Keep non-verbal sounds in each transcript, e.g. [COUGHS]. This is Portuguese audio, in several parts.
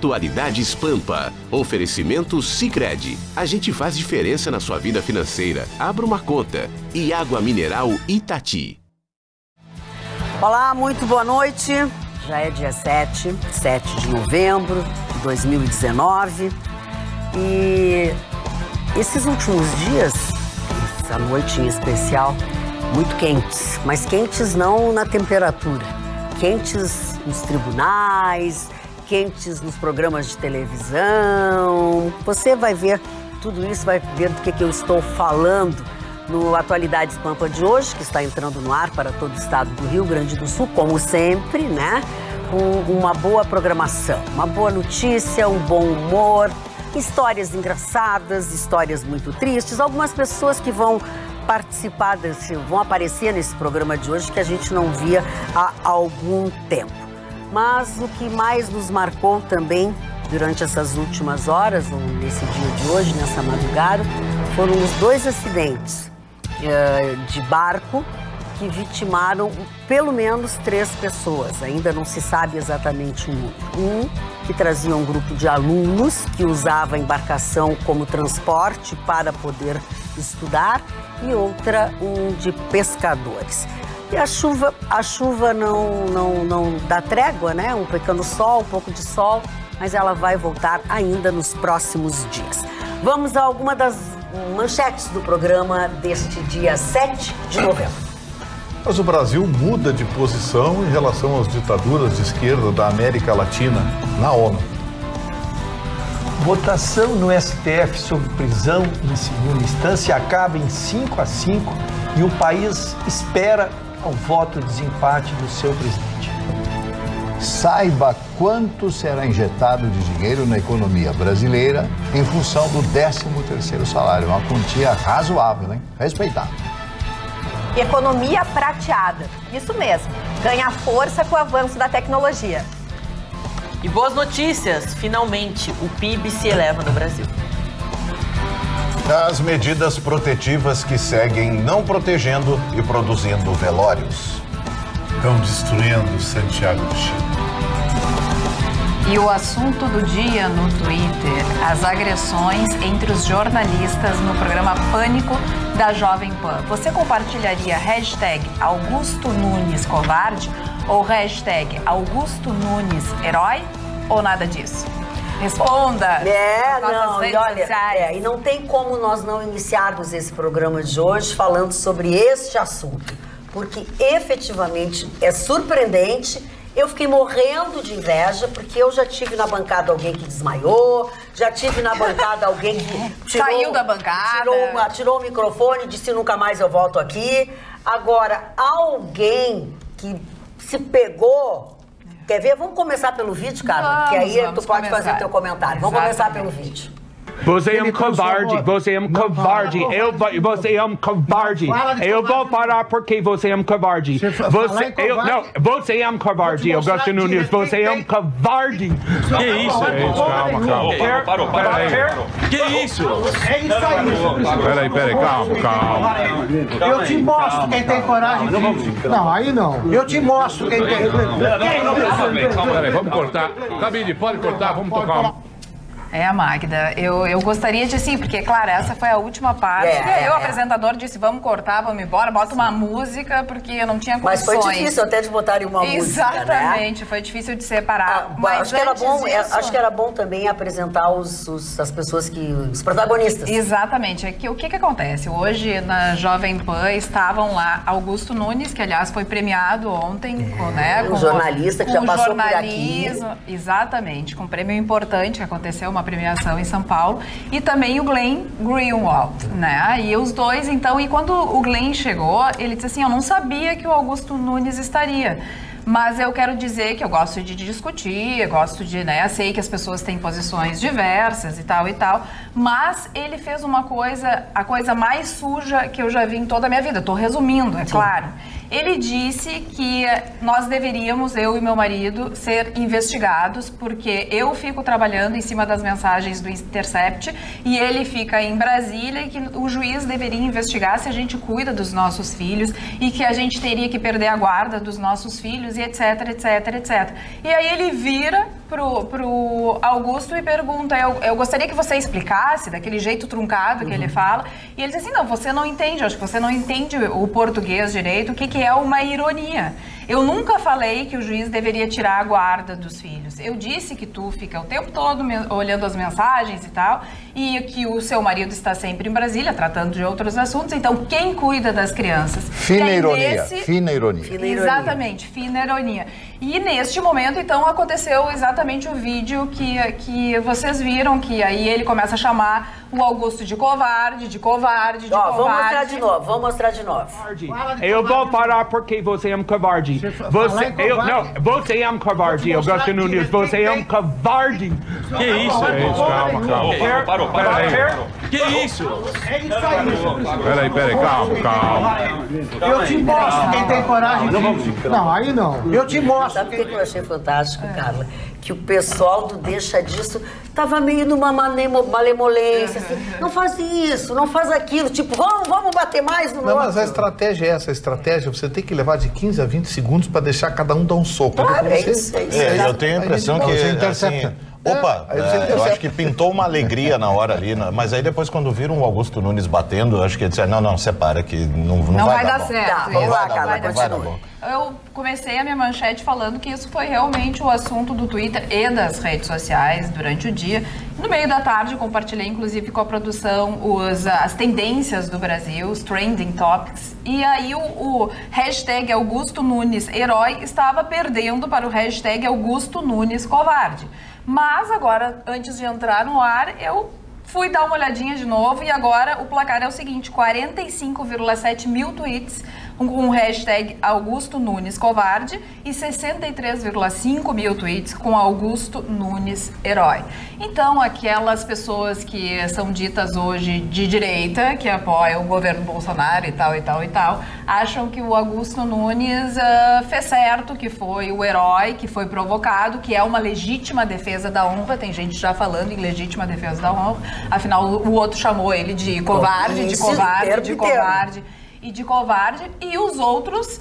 Atualidades Pampa. Oferecimento Sicredi. A gente faz diferença na sua vida financeira. Abra uma conta. E água mineral Itati. Olá, muito boa noite. Já é dia 7, 7 de novembro de 2019. E esses últimos dias, essa noite em especial, muito quentes, mas quentes não na temperatura, quentes nos tribunais, quentes nos programas de televisão. Você vai ver tudo isso, vai ver do que, que eu estou falando no Atualidades Pampa de hoje, que está entrando no ar para todo o estado do Rio Grande do Sul, como sempre, né? Com uma boa programação, uma boa notícia, um bom humor, histórias engraçadas, histórias muito tristes, algumas pessoas que vão participar desse, vão aparecer nesse programa de hoje que a gente não via há algum tempo. Mas o que mais nos marcou também durante essas últimas horas, ou nesse dia de hoje, nessa madrugada, foram os dois acidentes uh, de barco que vitimaram pelo menos três pessoas. Ainda não se sabe exatamente o número. Um que trazia um grupo de alunos que usava a embarcação como transporte para poder estudar e outra um de pescadores. E a chuva, a chuva não, não, não dá trégua, né? Um pequeno sol, um pouco de sol, mas ela vai voltar ainda nos próximos dias. Vamos a alguma das manchetes do programa deste dia 7 de novembro. Mas o Brasil muda de posição em relação às ditaduras de esquerda da América Latina na ONU. Votação no STF sobre prisão em segunda instância acaba em 5 a 5 e o país espera ao voto de desempate do seu presidente. Saiba quanto será injetado de dinheiro na economia brasileira em função do 13º salário, uma quantia razoável, hein? Respeitável. Economia prateada. Isso mesmo. Ganha força com o avanço da tecnologia. E boas notícias, finalmente o PIB se eleva no Brasil. As medidas protetivas que seguem não protegendo e produzindo velórios. Estão destruindo Santiago do Chile. E o assunto do dia no Twitter: as agressões entre os jornalistas no programa Pânico da Jovem Pan. Você compartilharia hashtag Augusto Nunes Covarde ou hashtag Augusto Nunes Herói ou nada disso? Responda. É, não, e olha, é, e não tem como nós não iniciarmos esse programa de hoje falando sobre este assunto, porque efetivamente é surpreendente eu fiquei morrendo de inveja, porque eu já tive na bancada alguém que desmaiou, já tive na bancada alguém que [LAUGHS] tirou, saiu da bancada, tirou, tirou o microfone e disse nunca mais eu volto aqui. Agora, alguém que se pegou. Quer ver? Vamos começar pelo vídeo, Carla? que aí tu pode começar. fazer teu comentário. Vamos começar pelo vídeo. Você é um covarde, você é um covarde. Eu, você é um covarde. Eu vou parar porque você é um covarde. Você, eu, não, você é um covarde, Augusto Nunes. Você é um covarde. Que isso? Calma, calma. Parou, parou. Que isso? É isso aí. Peraí, peraí, calma, calma. Eu te mostro quem tem coragem. Não, aí não. Eu te mostro quem tem. Peraí, vamos cortar. Cabide, pode cortar, vamos tocar. É, Magda, eu, eu gostaria de sim, porque, claro, essa foi a última parte. É, eu, o é. apresentador, disse: vamos cortar, vamos embora, bota uma música, porque eu não tinha condições. Mas foi difícil até de botarem uma Exatamente, música. Exatamente, né? foi difícil de separar. Ah, Mas acho, que era bom, é, disso... acho que era bom também apresentar os, os, as pessoas que. os protagonistas. Exatamente. É que, o que, que acontece? Hoje, na Jovem Pan, estavam lá Augusto Nunes, que aliás foi premiado ontem, é, com, né? Um jornalista que já passou jornalismo, por aqui. Exatamente, com um prêmio importante que aconteceu, uma uma premiação em São Paulo, e também o Glenn Greenwald, né? E os dois, então, e quando o Glenn chegou, ele disse assim: Eu não sabia que o Augusto Nunes estaria. Mas eu quero dizer que eu gosto de discutir, eu gosto de, né, sei que as pessoas têm posições diversas e tal e tal, mas ele fez uma coisa, a coisa mais suja que eu já vi em toda a minha vida. Estou resumindo, é Sim. claro. Ele disse que nós deveríamos, eu e meu marido, ser investigados, porque eu fico trabalhando em cima das mensagens do Intercept e ele fica em Brasília e que o juiz deveria investigar se a gente cuida dos nossos filhos e que a gente teria que perder a guarda dos nosos filhos e etc, etc, etc. E aí ele vira pro, pro Augusto e pergunta: eu, eu gostaria que você explicasse, daquele jeito truncado que ele fala. E ele diz assim: não, você não entende, acho que você não entende o português direito, o que, que é uma ironia. Eu nunca falei que o juiz deveria tirar a guarda dos filhos. Eu disse que tu fica o tempo todo me- olhando as mensagens e tal, e que o seu marido está sempre em Brasília tratando de outros assuntos. Então, quem cuida das crianças? Fina ironia, nesse- fina ironia. Fina ironia. Exatamente, fina ironia. E neste momento, então, aconteceu exatamente o vídeo que, que vocês viram, que aí ele começa a chamar o Augusto de covarde, de covarde, de Ó, covarde. vamos mostrar de novo, vamos mostrar de novo. Eu vou parar porque você é um covarde. Você, eu, não, você é um covarde, Augusto Nunes. Você é um covarde. Que isso, gente? Calma, calma. Parou, parou, parou. Que isso? É isso aí. Peraí, peraí, calma, calma. Eu te mostro quem tem coragem de... Não, aí não. Eu te mostro. Sabe o que que eu achei fantástico, Carla? Que o pessoal do Deixa Disso tava meio numa malemolência, assim, não faz isso, não faz aquilo, tipo, vamos, vamos bater mais no Não, mas a outro. estratégia é essa. A estratégia você tem que levar de 15 a 20 segundos para deixar cada um dar um soco. Claro, é isso, é isso. É, eu tenho a impressão Aí que. Assim, intercepta. Opa, É, você é, eu acho que pintou uma alegria na hora ali, né? mas aí depois, quando viram o Augusto Nunes batendo, eu acho que ele disse: não, não, separa, que não, não, Não vai, dar dar bom. certo. Tá, vamos lá, não Carla, vai dar vai dar certo. bom. Eu comecei a minha manchete falando que isso foi realmente o assunto do Twitter e das redes sociais durante o dia. No meio da tarde, compartilhei inclusive com a produção os, as tendências do Brasil, os trending topics. E aí o, o hashtag Augusto Nunes herói estava perdendo para o hashtag Augusto Nunes covarde. Mas agora, antes de entrar no ar, eu Fui dar uma olhadinha de novo e agora o placar é o seguinte: 45,7 mil tweets com o hashtag Augusto Nunes Covarde e 63,5 mil tweets com Augusto Nunes Herói. Então, aquelas pessoas que são ditas hoje de direita, que apoiam o governo Bolsonaro e tal, e tal, e tal, acham que o Augusto Nunes ah, fez certo, que foi o herói, que foi provocado, que é uma legítima defesa da honra. Tem gente já falando em legítima defesa da honra. Afinal, o outro chamou ele de covarde, de covarde, de e termo. covarde e de covarde. E os outros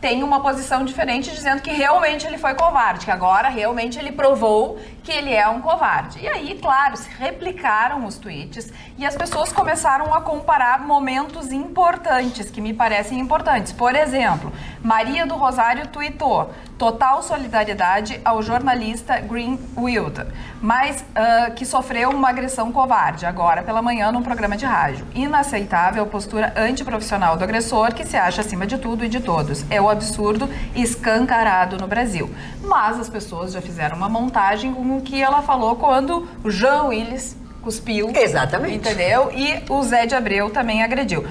têm uma posição diferente, dizendo que realmente ele foi covarde, que agora realmente ele provou que ele é um covarde. E aí, claro, se replicaram os tweets e as pessoas começaram a comparar momentos importantes, que me parecem importantes. Por exemplo, Maria do Rosário tweetou: total solidariedade ao jornalista Green Wilder, mas ah, que sofreu uma agressão covarde agora pela manhã num programa de rádio. Inaceitável postura antiprofissional do agressor que se acha acima de tudo e de todos. É o absurdo escancarado no Brasil. Mas as pessoas já fizeram uma montagem com que ela falou quando o Jean Willis cuspiu. Exatamente. Entendeu? E o Zé de Abreu também agrediu.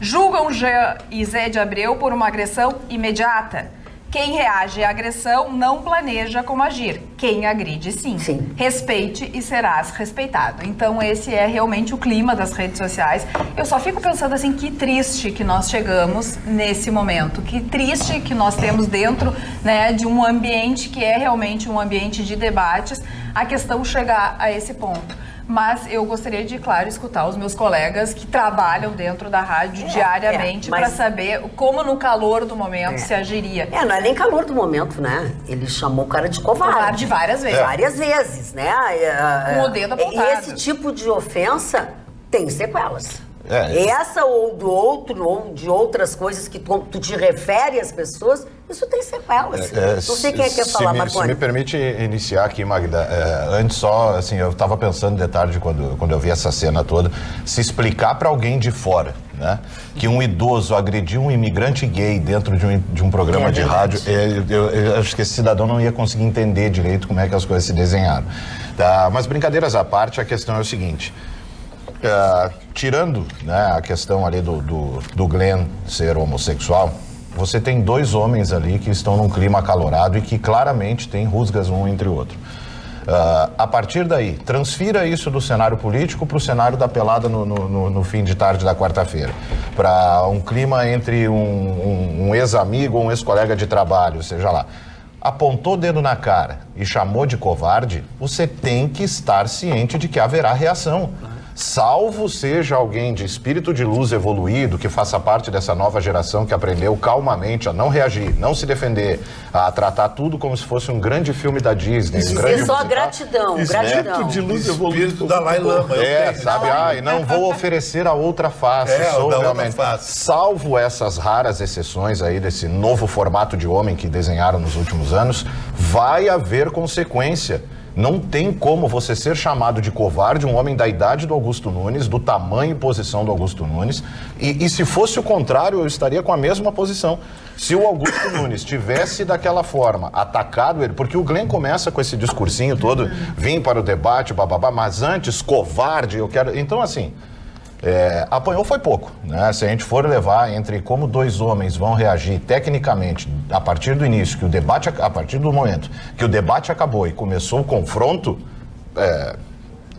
Julgam Jean e Zé de Abreu por uma agressão imediata. Quem reage à agressão não planeja como agir. Quem agride, sim. Respeite e serás respeitado. Então, esse é realmente o clima das redes sociais. Eu só fico pensando assim, que triste que nós chegamos nesse momento. Que triste que nós temos dentro né, de um ambiente que é realmente um ambiente de debates, a questão chegar a esse ponto. Mas eu gostaria de, claro, escutar os meus colegas que trabalham dentro da rádio É, diariamente é, mas- para saber como no calor do momento É. se agiria. É, não é nem calor do momento, né? Ele chamou o cara de covarde. Covarde várias vezes. Várias vezes, né? É, Com o dedo E apontado. esse tipo de ofensa tem sequelas. É. Essa ou do outro, ou de outras coisas que tu, tu te refere às pessoas, isso tem sequelas. É, não sei quem é que quer falar, me, se Marconi. me permite iniciar aqui, Magda. É, antes só, assim, eu estava pensando de tarde quando, quando eu vi essa cena toda, se explicar para alguém de fora, né, que um idoso agrediu um imigrante gay dentro de um, de um programa É de rádio, é, eu, eu acho que esse cidadão não ia conseguir entender direito como é que as coisas se desenharam. Tá? Mas brincadeiras à parte, a questão é o seguinte. É, tirando né, a questão ali do, do, do Glenn ser homossexual, você tem dois homens ali que estão num clima acalorado e que claramente têm rusgas um entre o outro. Ah, a partir daí, transfira isso do cenário político para o cenário da pelada no, no- no- no fim de tarde da quarta-feira. Para um clima entre um, um- um ex-amigo ou um ex-colega de trabalho, seja lá. Apontou o dedo na cara e chamou de covarde, você tem que estar ciente de que haverá reação. Salvo seja alguém de espírito de luz evoluído, que faça parte dessa nova geração que aprendeu calmamente a não reagir, não se defender, a tratar tudo como se fosse um grande filme da Disney. Um grande Dizer só musical. gratidão, gratidão. de luz evoluído. Espírito da Dalai Lama. É, sabe? Ai, não vou oferecer a outra face. É, sou realmente. face. Salvo essas raras exceções aí desse novo formato de homem que desenharam nos últimos anos, vai haver consequência. Não tem como você ser chamado de covarde, um homem da idade do Augusto Nunes, do tamanho e posição do Augusto Nunes. E, e se fosse o contrário, eu estaria com a mesma posição. Se o Augusto [COUGHS] Nunes tivesse daquela forma atacado ele, porque o Glenn começa com esse discursinho todo, vim para o debate, bababá, mas antes, covarde, eu quero. Então, assim. É, apanhou foi pouco, né? Se a gente for levar entre como dois homens vão reagir tecnicamente a partir do início, que o debate a partir do momento que o debate acabou e começou o confronto, é,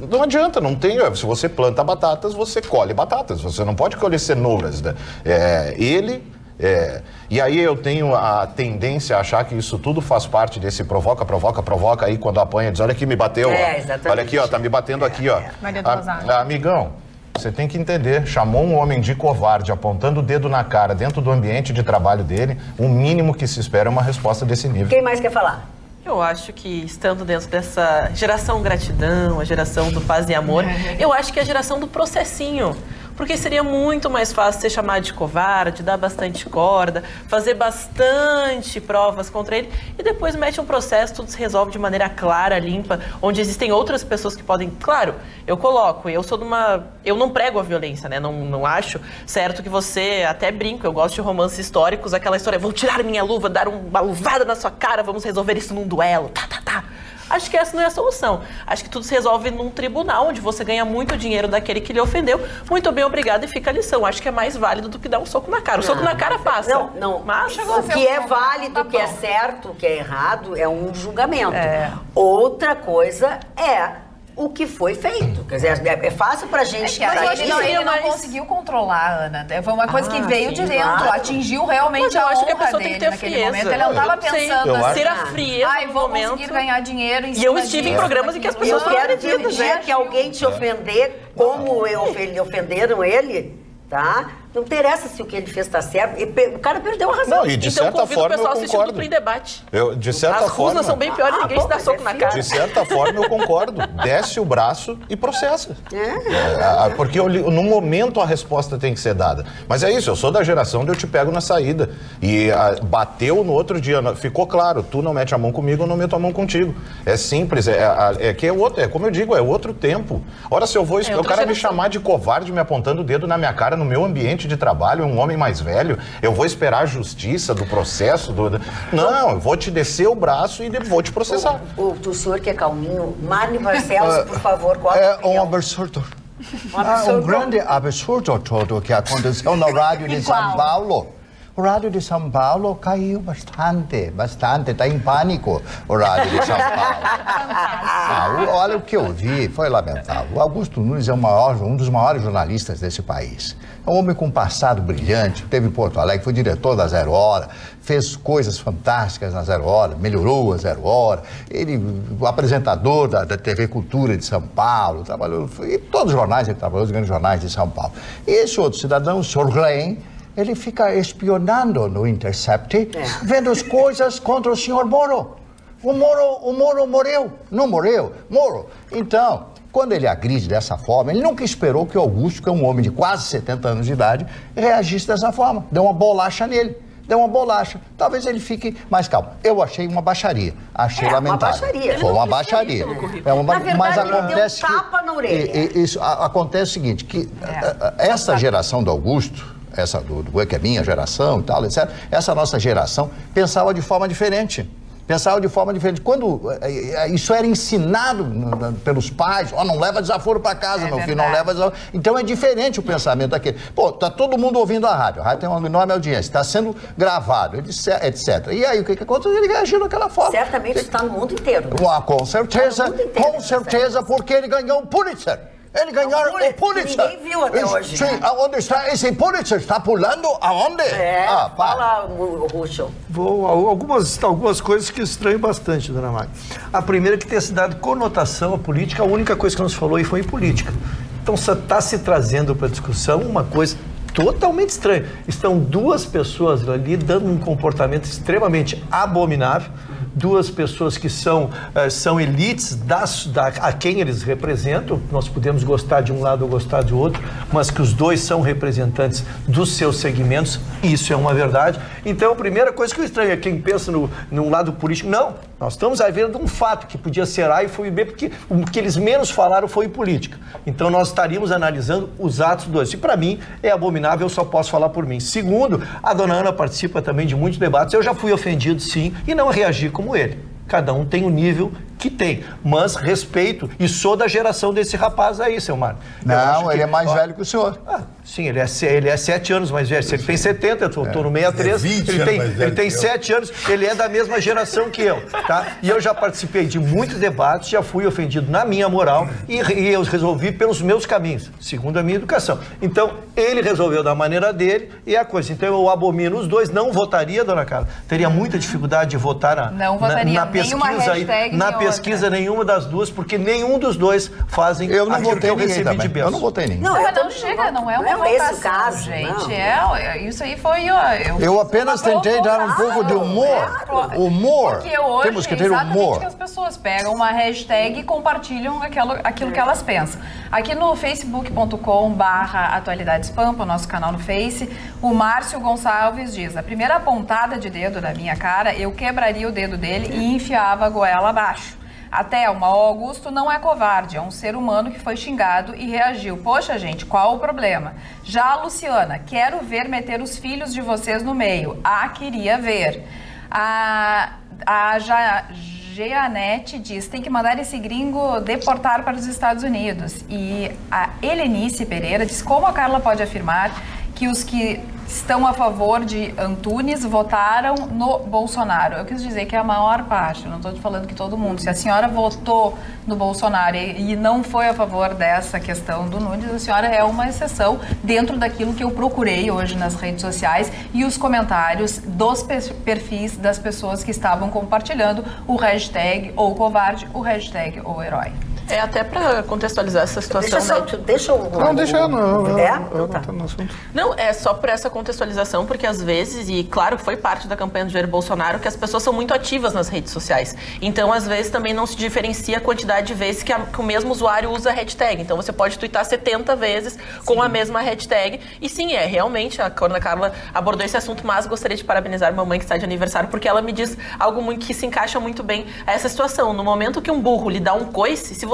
não adianta, não tem. Se você planta batatas, você colhe batatas. Você não pode colher cenouras. Né? É, ele. é, e aí eu tenho a tendência a achar que isso tudo faz parte desse provoca, provoca, provoca. Aí quando apanha, diz: olha aqui, me bateu. É, ó. Olha aqui, ó, tá me batendo aqui, ó. Maria Dosada. a- amigão, você tem que entender. Chamou um homem de covarde, apontando o dedo na cara dentro do ambiente de trabalho dele. O mínimo que se espera é uma resposta desse nível. Quem mais quer falar? Eu acho que estando dentro dessa geração gratidão, a geração do paz e amor, [LAUGHS] eu acho que é a geração do processinho. Porque seria muito mais fácil ser chamado de covarde, dar bastante corda, fazer bastante provas contra ele e depois mete um processo, tudo se resolve de maneira clara, limpa, onde existem outras pessoas que podem. Claro, eu coloco, eu sou de uma. Eu não prego a violência, né? Não, não acho certo que você. Até brinco, eu gosto de romances históricos, aquela história, vou tirar minha luva, dar uma luvada na sua cara, vamos resolver isso num duelo. Tá, tá, tá. Acho que essa não é a solução. Acho que tudo se resolve num tribunal, onde você ganha muito dinheiro daquele que lhe ofendeu. Muito bem, obrigado, e fica a lição. Acho que é mais válido do que dar um soco na cara. O soco na cara passa. Não, não. Mas o que é válido, o que é certo, o que é errado, é um julgamento. Outra coisa é o que foi feito. Quer dizer, é, é fácil pra gente... Mas pra eu acho gente que não, ser ele não conseguiu controlar, Ana. Foi uma coisa que Ah, veio sim, de dentro, claro. atingiu realmente Mas eu a acho que a pessoa tem dele que ter naquele frieza. momento. Ele não não sei. pensando assim, Ter a frieza ai, no vou momento. conseguir ganhar dinheiro em E eu estive em programas em que as pessoas Eu foram quero te dizer que alguém te ofender como ofenderam ele, tá? Não interessa se o que ele fez tá certo. E O cara perdeu a razão. Não, e de então certa convido forma o pessoal eu a assistir o duplo em debate. Eu, de certa As forma. rusas são bem piores, ninguém se dá soco na cara. De certa forma, eu concordo. Desce o braço e processa. É, a- porque eu no momento a resposta tem que ser dada. Mas é isso, eu sou da geração de eu te pego na saída. E a- bateu no outro dia, ficou claro, tu não mete a mão comigo, eu não meto a mão contigo. É simples, é, é que é outro, é como eu digo, é outro tempo. Ora, se eu vou, É o cara me geração. chamar de covarde, me apontando o dedo na minha cara no meu ambiente de trabalho, um homem mais velho, eu vou esperar a justiça do processo do. Não, eu vou te descer o braço e vou te processar. O, o senhor que é calminho, Marne Barcelos, [LAUGHS] por favor, qual a É opinião? um absurdo. Um Ah, absurdo. um grande absurdo todo que aconteceu no rádio de [LAUGHS] São Paulo. O rádio de São Paulo caiu bastante, bastante, está em pânico o rádio de São Paulo. Ah, o- olha o que eu vi, foi lamentável. O Augusto Nunes é o maior, um dos maiores jornalistas desse país. É um homem com um passado brilhante, teve em Porto Alegre, foi diretor da Zero Hora, fez coisas fantásticas na Zero Hora, melhorou a Zero Hora. Ele, o apresentador da, da TV Cultura de São Paulo, trabalhou em todos os jornais, ele trabalhou nos grandes jornais de São Paulo. E esse outro cidadão, o senhor Glenn, ele fica espionando no Intercept, vendo as coisas contra o senhor Moro. O Moro, o Moro morreu. Não morreu? Moro. Então, quando ele agride dessa forma, ele nunca esperou que o Augusto, que é um homem de quase 70 anos de idade, reagisse dessa forma. Deu uma bolacha nele. Deu uma bolacha. Talvez ele fique mais calmo. Eu achei uma baixaria. Achei É, uma lamentável. baixaria. Foi uma baixaria. É uma Na verdade, mas ele deu um acontece que- tapa na orelha. e- e- isso acontece o seguinte, que a- a- essa geração do Augusto, essa do, do que é minha geração e tal, etc. Essa nossa geração pensava de forma diferente. Pensava de forma diferente. Quando eh, eh, isso era ensinado pelos pais, ó, não leva desaforo para casa, meu filho, não leva desaforo. Então é diferente o pensamento daquele. Pô, tá todo mundo ouvindo a rádio, a rádio tem uma enorme audiência, está sendo gravado, etc. E aí o que, que aconteceu? Ele reagiu daquela forma. Certamente está no mundo inteiro. Ah, com certeza, com certeza, porque ele ganhou o Pulitzer. Ele ganhou o Pulitzer, Pulitzer. ninguém viu até Isso, hoje, Sim, né? aonde está esse Pulitzer? Está pulando aonde? É, ah, fala, o Ruschel. Vou, al- algumas, algumas coisas que eu estranho bastante, dona Magda. A primeira é que tenha se dado conotação à política, a única coisa que não se falou aí foi em política. Então está se trazendo para discussão uma coisa totalmente estranha. Estão duas pessoas ali dando um comportamento extremamente abominável duas pessoas que são, uh, são elites das, da, a quem eles representam. Nós podemos gostar de um lado ou gostar de outro, mas que os dois são representantes dos seus segmentos, isso é uma verdade. Então, a primeira coisa que eu estranho é quem pensa no, num lado político. Não, nós estamos à ver de um fato que podia ser A e foi B, porque o que eles menos falaram foi política. Então, nós estaríamos analisando os atos dois. E, para mim, é abominável, eu só posso falar por mim. Segundo, a dona Ana participa também de muitos debates. Eu já fui ofendido, sim, e não reagi com como ele. Cada um tem o nível que tem, mas respeito e sou da geração desse rapaz aí, seu Mário. Não, ele que, é mais ó, velho que o senhor. Ah, sim, ele é, ele é sete anos mais velho. Se ele tem 70, eu estou é, no 63, é ele tem, ele tem sete anos, ele é da mesma geração que eu, tá? E eu já participei de muitos debates, já fui ofendido na minha moral e, e eu resolvi pelos meus caminhos, segundo a minha educação. Então, ele resolveu da maneira dele e é a coisa. Então, eu abomino os dois, não votaria, dona Carla. Teria muita dificuldade de votar na, não votaria na, na pesquisa aí, na pesquisa nenhuma das duas, porque nenhum dos dois fazem eu não aquilo votei que eu recebi também. de bênção. Eu não votei ninguém. Não, não, não chega, não é uma não votação, esse caso, gente. É, isso aí foi... Eu, eu apenas tentei dar um pouco de humor. É, humor. Porque hoje, Temos que ter humor. que as pessoas pegam uma hashtag e compartilham aquilo, aquilo que elas pensam. Aqui no facebook.com barra atualidades pampa, o nosso canal no Face, o Márcio Gonçalves diz, a primeira pontada de dedo na minha cara, eu quebraria o dedo dele e enfiava a goela abaixo. A Thelma, o Augusto não é covarde, é um ser humano que foi xingado e reagiu. Poxa, gente, qual o problema? Já a Luciana, quero ver meter os filhos de vocês no meio. Ah, queria ver. A, a ja, Jeanette diz: tem que mandar esse gringo deportar para os Estados Unidos. E a Helenice Pereira diz: como a Carla pode afirmar que os que estão a favor de Antunes votaram no Bolsonaro. Eu quis dizer que é a maior parte, não estou falando que todo mundo. Se a senhora votou no Bolsonaro e, não foi a favor dessa questão do Nunes, a senhora é uma exceção dentro daquilo que eu procurei hoje nas redes sociais e os comentários dos perfis das pessoas que estavam compartilhando o hashtag ou covarde, o hashtag ou herói. É até para contextualizar essa situação. Deixa, só, né? deixa eu. Não, deixa eu não. É? Então tá. no assunto. Não, é só por essa contextualização, porque às vezes, e claro foi parte da campanha do Jair Bolsonaro, que as pessoas são muito ativas nas redes sociais. Então, às vezes, também não se diferencia a quantidade de vezes que, a, que o mesmo usuário usa a hashtag. Então, você pode twittar 70 vezes com sim. a mesma hashtag. E sim, é, realmente, a Ana Carla abordou esse assunto, mas gostaria de parabenizar a mamãe que está de aniversário, porque ela me diz algo muito que se encaixa muito bem a essa situação. No momento que um burro lhe dá um coice, se você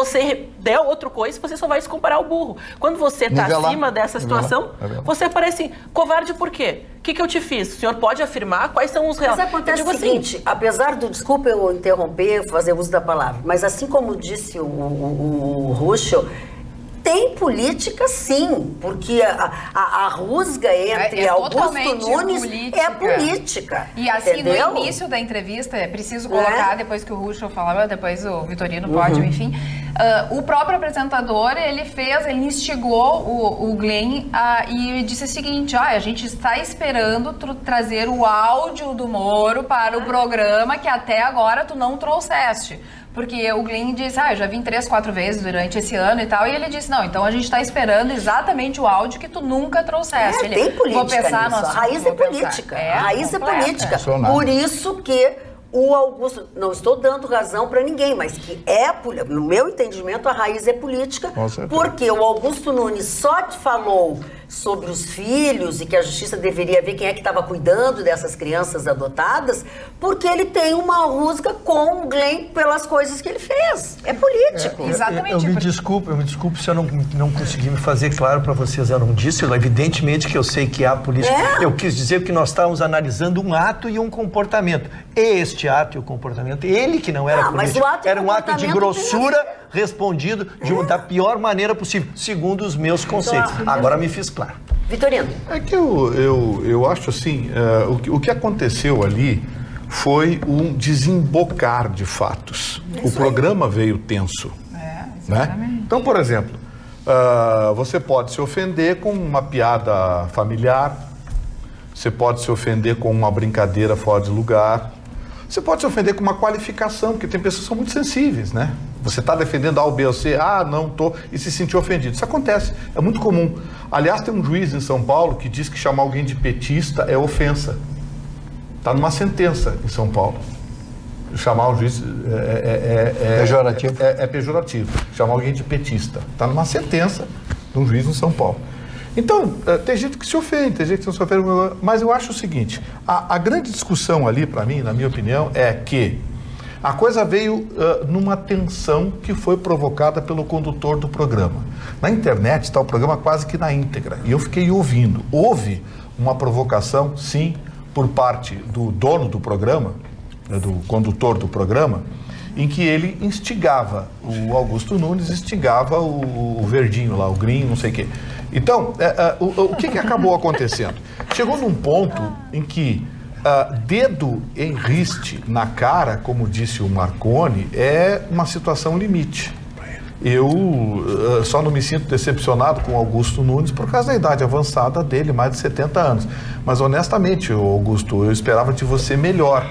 der outro coisa, você só vai se comparar ao burro. Quando você está acima dessa situação, você parece covarde por quê? O que, que eu te fiz? O senhor pode afirmar quais são os reais? Mas acontece o assim, seguinte, assim, apesar do... Desculpa eu interromper, fazer uso da palavra, mas assim como disse o, o, o Ruschel, tem política sim, porque a, a, a rusga entre é, é Augusto Nunes política. é política. E assim, entendeu? no início da entrevista, é preciso colocar, é. depois que o Russo falava, depois o Vitorino uhum. pode, enfim. Uh, o próprio apresentador, ele fez, ele instigou o, o Glenn uh, e disse o seguinte, ah, a gente está esperando trazer o áudio do Moro para o programa que até agora tu não trouxeste. Porque o Glenn disse, ah, eu já vim três, quatro vezes durante esse ano e tal. E ele disse, não, então a gente está esperando exatamente o áudio que tu nunca trouxeste. É, ele, tem política Vou pensar nisso. a raiz é política. É, a raiz é política. Por isso que o Augusto, não estou dando razão para ninguém, mas que é, no meu entendimento, a raiz é política, porque o Augusto Nunes só te falou sobre os filhos e que a justiça deveria ver quem é que estava cuidando dessas crianças adotadas, porque ele tem uma rusga com o Glenn pelas coisas que ele fez. É político. É, Exatamente. Eu, eu, me desculpo, eu me desculpo se eu não, não consegui me fazer claro para vocês. Eu não disse, evidentemente que eu sei que há política. É. Eu quis dizer que nós estávamos analisando um ato e um comportamento. Este ato e o comportamento, ele que não era ah, político, era um ato de grossura respondido de uma, da pior maneira possível, segundo os meus conceitos. Agora me fiz claro. Vitorino. É que eu, eu, eu acho assim, uh, o, que, o que aconteceu ali foi um desembocar de fatos. Isso o programa aí. veio tenso. É, né? Então, por exemplo, uh, você pode se ofender com uma piada familiar, você pode se ofender com uma brincadeira fora de lugar, Você pode se ofender com uma qualificação, porque tem pessoas que são muito sensíveis, né? Você está defendendo A, o B ou C, ah, não estou, e se sentir ofendido. Isso acontece, é muito comum. Aliás, tem um juiz em São Paulo que diz que chamar alguém de petista é ofensa. Está numa sentença em São Paulo. Chamar o juiz é, é, é, é Pejorativo. É, é pejorativo. Chamar alguém de petista. Está numa sentença de um juiz em São Paulo. Então, eh, tem gente que se ofende, tem gente que não se ofende, mas eu acho o seguinte: a, a grande discussão ali, para mim, na minha opinião, é que a coisa veio uh, numa tensão que foi provocada pelo condutor do programa. Na internet está o programa quase que na íntegra, e eu fiquei ouvindo. Houve uma provocação, sim, por parte do dono do programa, né, do condutor do programa, em que ele instigava, o Augusto Nunes instigava o, o Verdinho lá, o Green, não sei o quê. Então, é, é, o, o que, que acabou acontecendo? Chegou num ponto em que uh, dedo em riste na cara, como disse o Marconi, é uma situação limite. Eu uh, só não me sinto decepcionado com Augusto Nunes por causa da idade avançada dele, mais de 70 anos. Mas honestamente, Augusto, eu esperava de você melhor.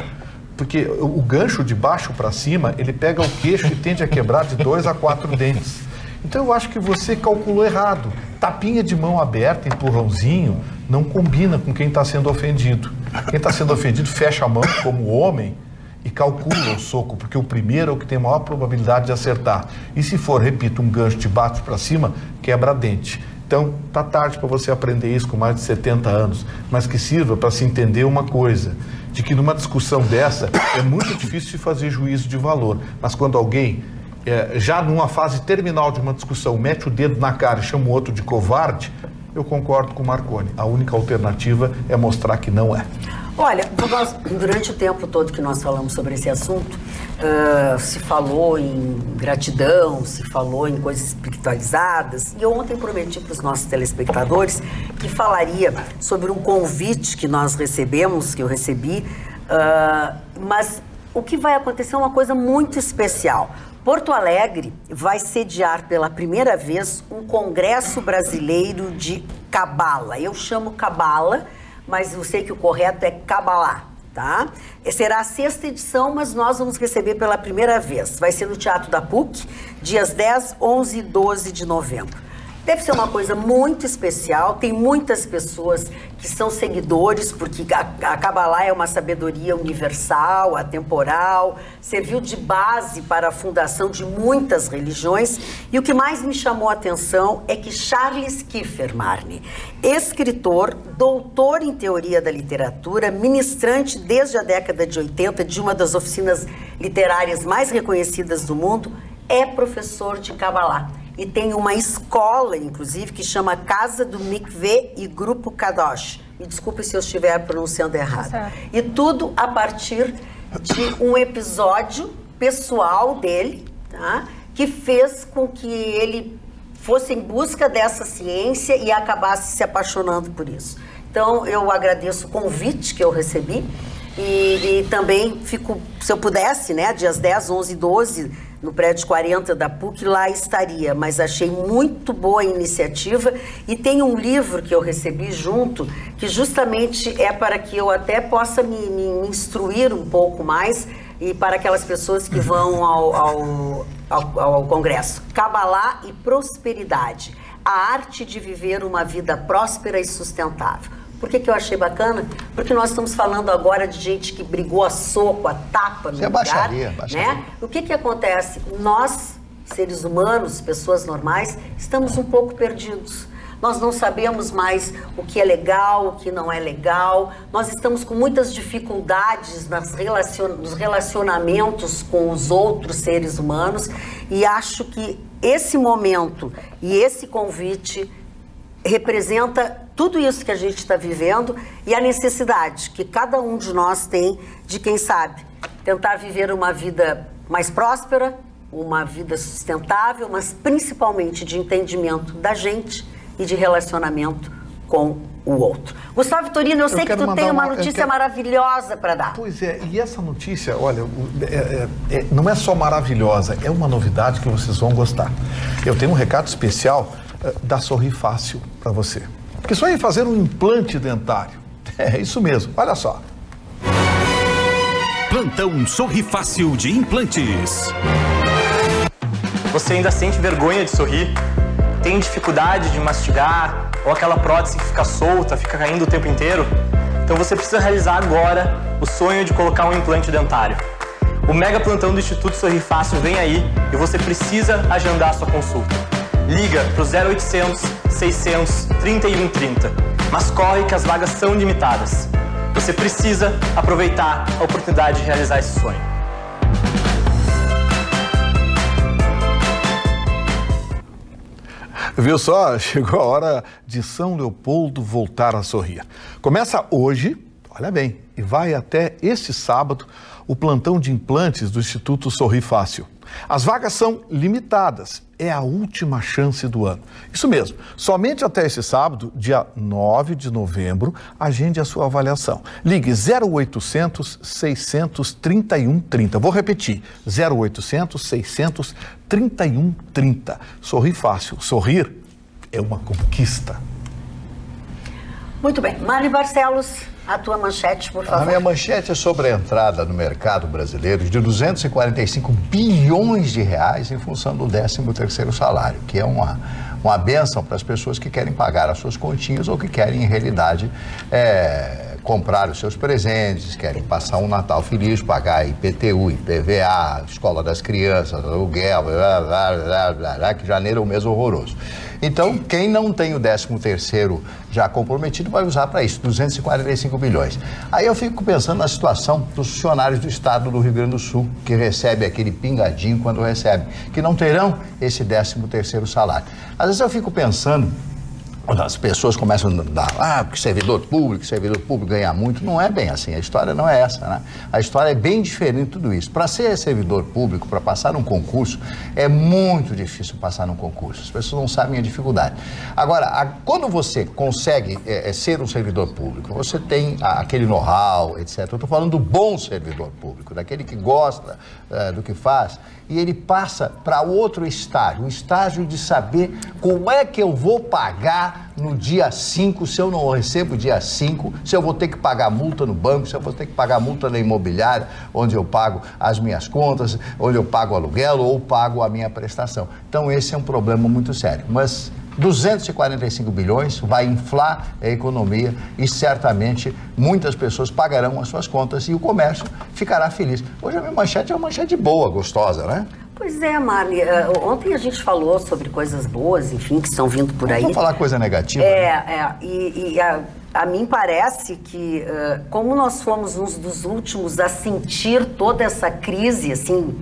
Porque o gancho de baixo para cima, ele pega o queixo e tende a quebrar de dois a quatro dentes. Então eu acho que você calculou errado. Tapinha de mão aberta, empurrãozinho, não combina com quem está sendo ofendido. Quem está sendo ofendido fecha a mão como homem e calcula o soco, porque o primeiro é o que tem maior probabilidade de acertar. E se for, repito, um gancho de baixo para cima, quebra dente. Então, tá tarde para você aprender isso com mais de 70 anos, mas que sirva para se entender uma coisa, de que numa discussão dessa é muito difícil de fazer juízo de valor, mas quando alguém é, já numa fase terminal de uma discussão, mete o dedo na cara e chama o outro de covarde, eu concordo com o Marconi. A única alternativa é mostrar que não é. Olha, durante o tempo todo que nós falamos sobre esse assunto, uh, se falou em gratidão, se falou em coisas espiritualizadas. E eu ontem prometi para os nossos telespectadores que falaria sobre um convite que nós recebemos, que eu recebi, uh, mas o que vai acontecer é uma coisa muito especial. Porto Alegre vai sediar pela primeira vez um congresso brasileiro de cabala. Eu chamo cabala, mas eu sei que o correto é cabalá, tá? Será a sexta edição, mas nós vamos receber pela primeira vez. Vai ser no Teatro da PUC, dias 10, 11 e 12 de novembro. Deve ser uma coisa muito especial. Tem muitas pessoas que são seguidores, porque a, a Kabbalah é uma sabedoria universal, atemporal, serviu de base para a fundação de muitas religiões. E o que mais me chamou a atenção é que Charles Kiefer Marne, escritor, doutor em teoria da literatura, ministrante desde a década de 80 de uma das oficinas literárias mais reconhecidas do mundo, é professor de Kabbalah e tem uma escola, inclusive, que chama Casa do Mikveh e Grupo Kadosh. Me desculpe se eu estiver pronunciando errado. Certo. E tudo a partir de um episódio pessoal dele, tá? que fez com que ele fosse em busca dessa ciência e acabasse se apaixonando por isso. Então, eu agradeço o convite que eu recebi e, e também fico, se eu pudesse, né, dias 10, 11 e 12 no prédio 40 da PUC, lá estaria, mas achei muito boa a iniciativa e tem um livro que eu recebi junto, que justamente é para que eu até possa me, me instruir um pouco mais e para aquelas pessoas que vão ao, ao, ao, ao Congresso. Cabalá e Prosperidade, a arte de viver uma vida próspera e sustentável. Por que, que eu achei bacana? Porque nós estamos falando agora de gente que brigou a soco, a tapa no Isso é lugar, baixaria, baixaria. Né? O que, que acontece? Nós, seres humanos, pessoas normais, estamos um pouco perdidos. Nós não sabemos mais o que é legal, o que não é legal. Nós estamos com muitas dificuldades nas relacion... nos relacionamentos com os outros seres humanos e acho que esse momento e esse convite representa tudo isso que a gente está vivendo e a necessidade que cada um de nós tem de, quem sabe, tentar viver uma vida mais próspera, uma vida sustentável, mas principalmente de entendimento da gente e de relacionamento com o outro. Gustavo Torino, eu, eu sei que tu tem uma, uma notícia quero... maravilhosa para dar. Pois é, e essa notícia, olha, é, é, é, não é só maravilhosa, é uma novidade que vocês vão gostar. Eu tenho um recado especial eh, da Sorri Fácil para você. Porque só em fazer um implante dentário. [LAUGHS] É isso mesmo, olha só. Plantão Sorri Fácil de Implantes. Você ainda sente vergonha de sorrir? Tem dificuldade de mastigar? Ou aquela prótese que fica solta, fica caindo o tempo inteiro? Então você precisa realizar agora o sonho de colocar um implante dentário. O mega plantão do Instituto Sorri Fácil vem aí e você precisa agendar a sua consulta. Liga para o 0800 600 3130. Mas corre que as vagas são limitadas. Você precisa aproveitar a oportunidade de realizar esse sonho. Viu só? [LAUGHS] Chegou a hora de São Leopoldo voltar a sorrir. Começa hoje, olha bem, e vai até este sábado o plantão de implantes do Instituto Sorri Fácil. As vagas são limitadas, é a última chance do ano. Isso mesmo, somente até esse sábado, dia 9 de novembro, agende a sua avaliação. Ligue 0800 600 3130. Vou repetir: 0800 600 3130. Sorri fácil. Sorrir é uma conquista. Muito bem. Mari Barcelos, a tua manchete, por favor. A minha manchete é sobre a entrada no mercado brasileiro de 245 bilhões de reais em função do 13º salário, que é uma, uma benção para as pessoas que querem pagar as suas continhas ou que querem, em realidade, é, comprar os seus presentes, querem passar um Natal feliz, pagar IPTU, IPVA, escola das crianças, aluguel, blá, blá, blá, blá, que janeiro é um mês horroroso. Então, quem não tem o 13 terceiro já comprometido vai usar para isso, 245 bilhões. Aí eu fico pensando na situação dos funcionários do Estado do Rio Grande do Sul, que recebe aquele pingadinho quando recebe, que não terão esse 13 terceiro salário. Às vezes eu fico pensando as pessoas começam a dar, ah, servidor público, servidor público ganha muito, não é bem assim, a história não é essa, né? A história é bem diferente de tudo isso. Para ser servidor público, para passar um concurso, é muito difícil passar num concurso, as pessoas não sabem a dificuldade. Agora, a, quando você consegue é, é, ser um servidor público, você tem a, aquele know-how, etc. Eu estou falando do bom servidor público, daquele que gosta é, do que faz, e ele passa para outro estágio, o estágio de saber como é que eu vou pagar no dia 5, se eu não recebo dia 5, se eu vou ter que pagar multa no banco, se eu vou ter que pagar multa na imobiliária, onde eu pago as minhas contas, onde eu pago aluguel ou pago a minha prestação. Então esse é um problema muito sério. Mas 245 bilhões vai inflar a economia e certamente muitas pessoas pagarão as suas contas e o comércio ficará feliz. Hoje a minha manchete é uma manchete boa, gostosa, né? Pois é, Marli. Uh, ontem a gente falou sobre coisas boas, enfim, que estão vindo por aí. Vamos falar coisa negativa? É, né? é. E, e a, a, mim parece que, uh, como nós fomos uns dos últimos a sentir toda essa crise, assim,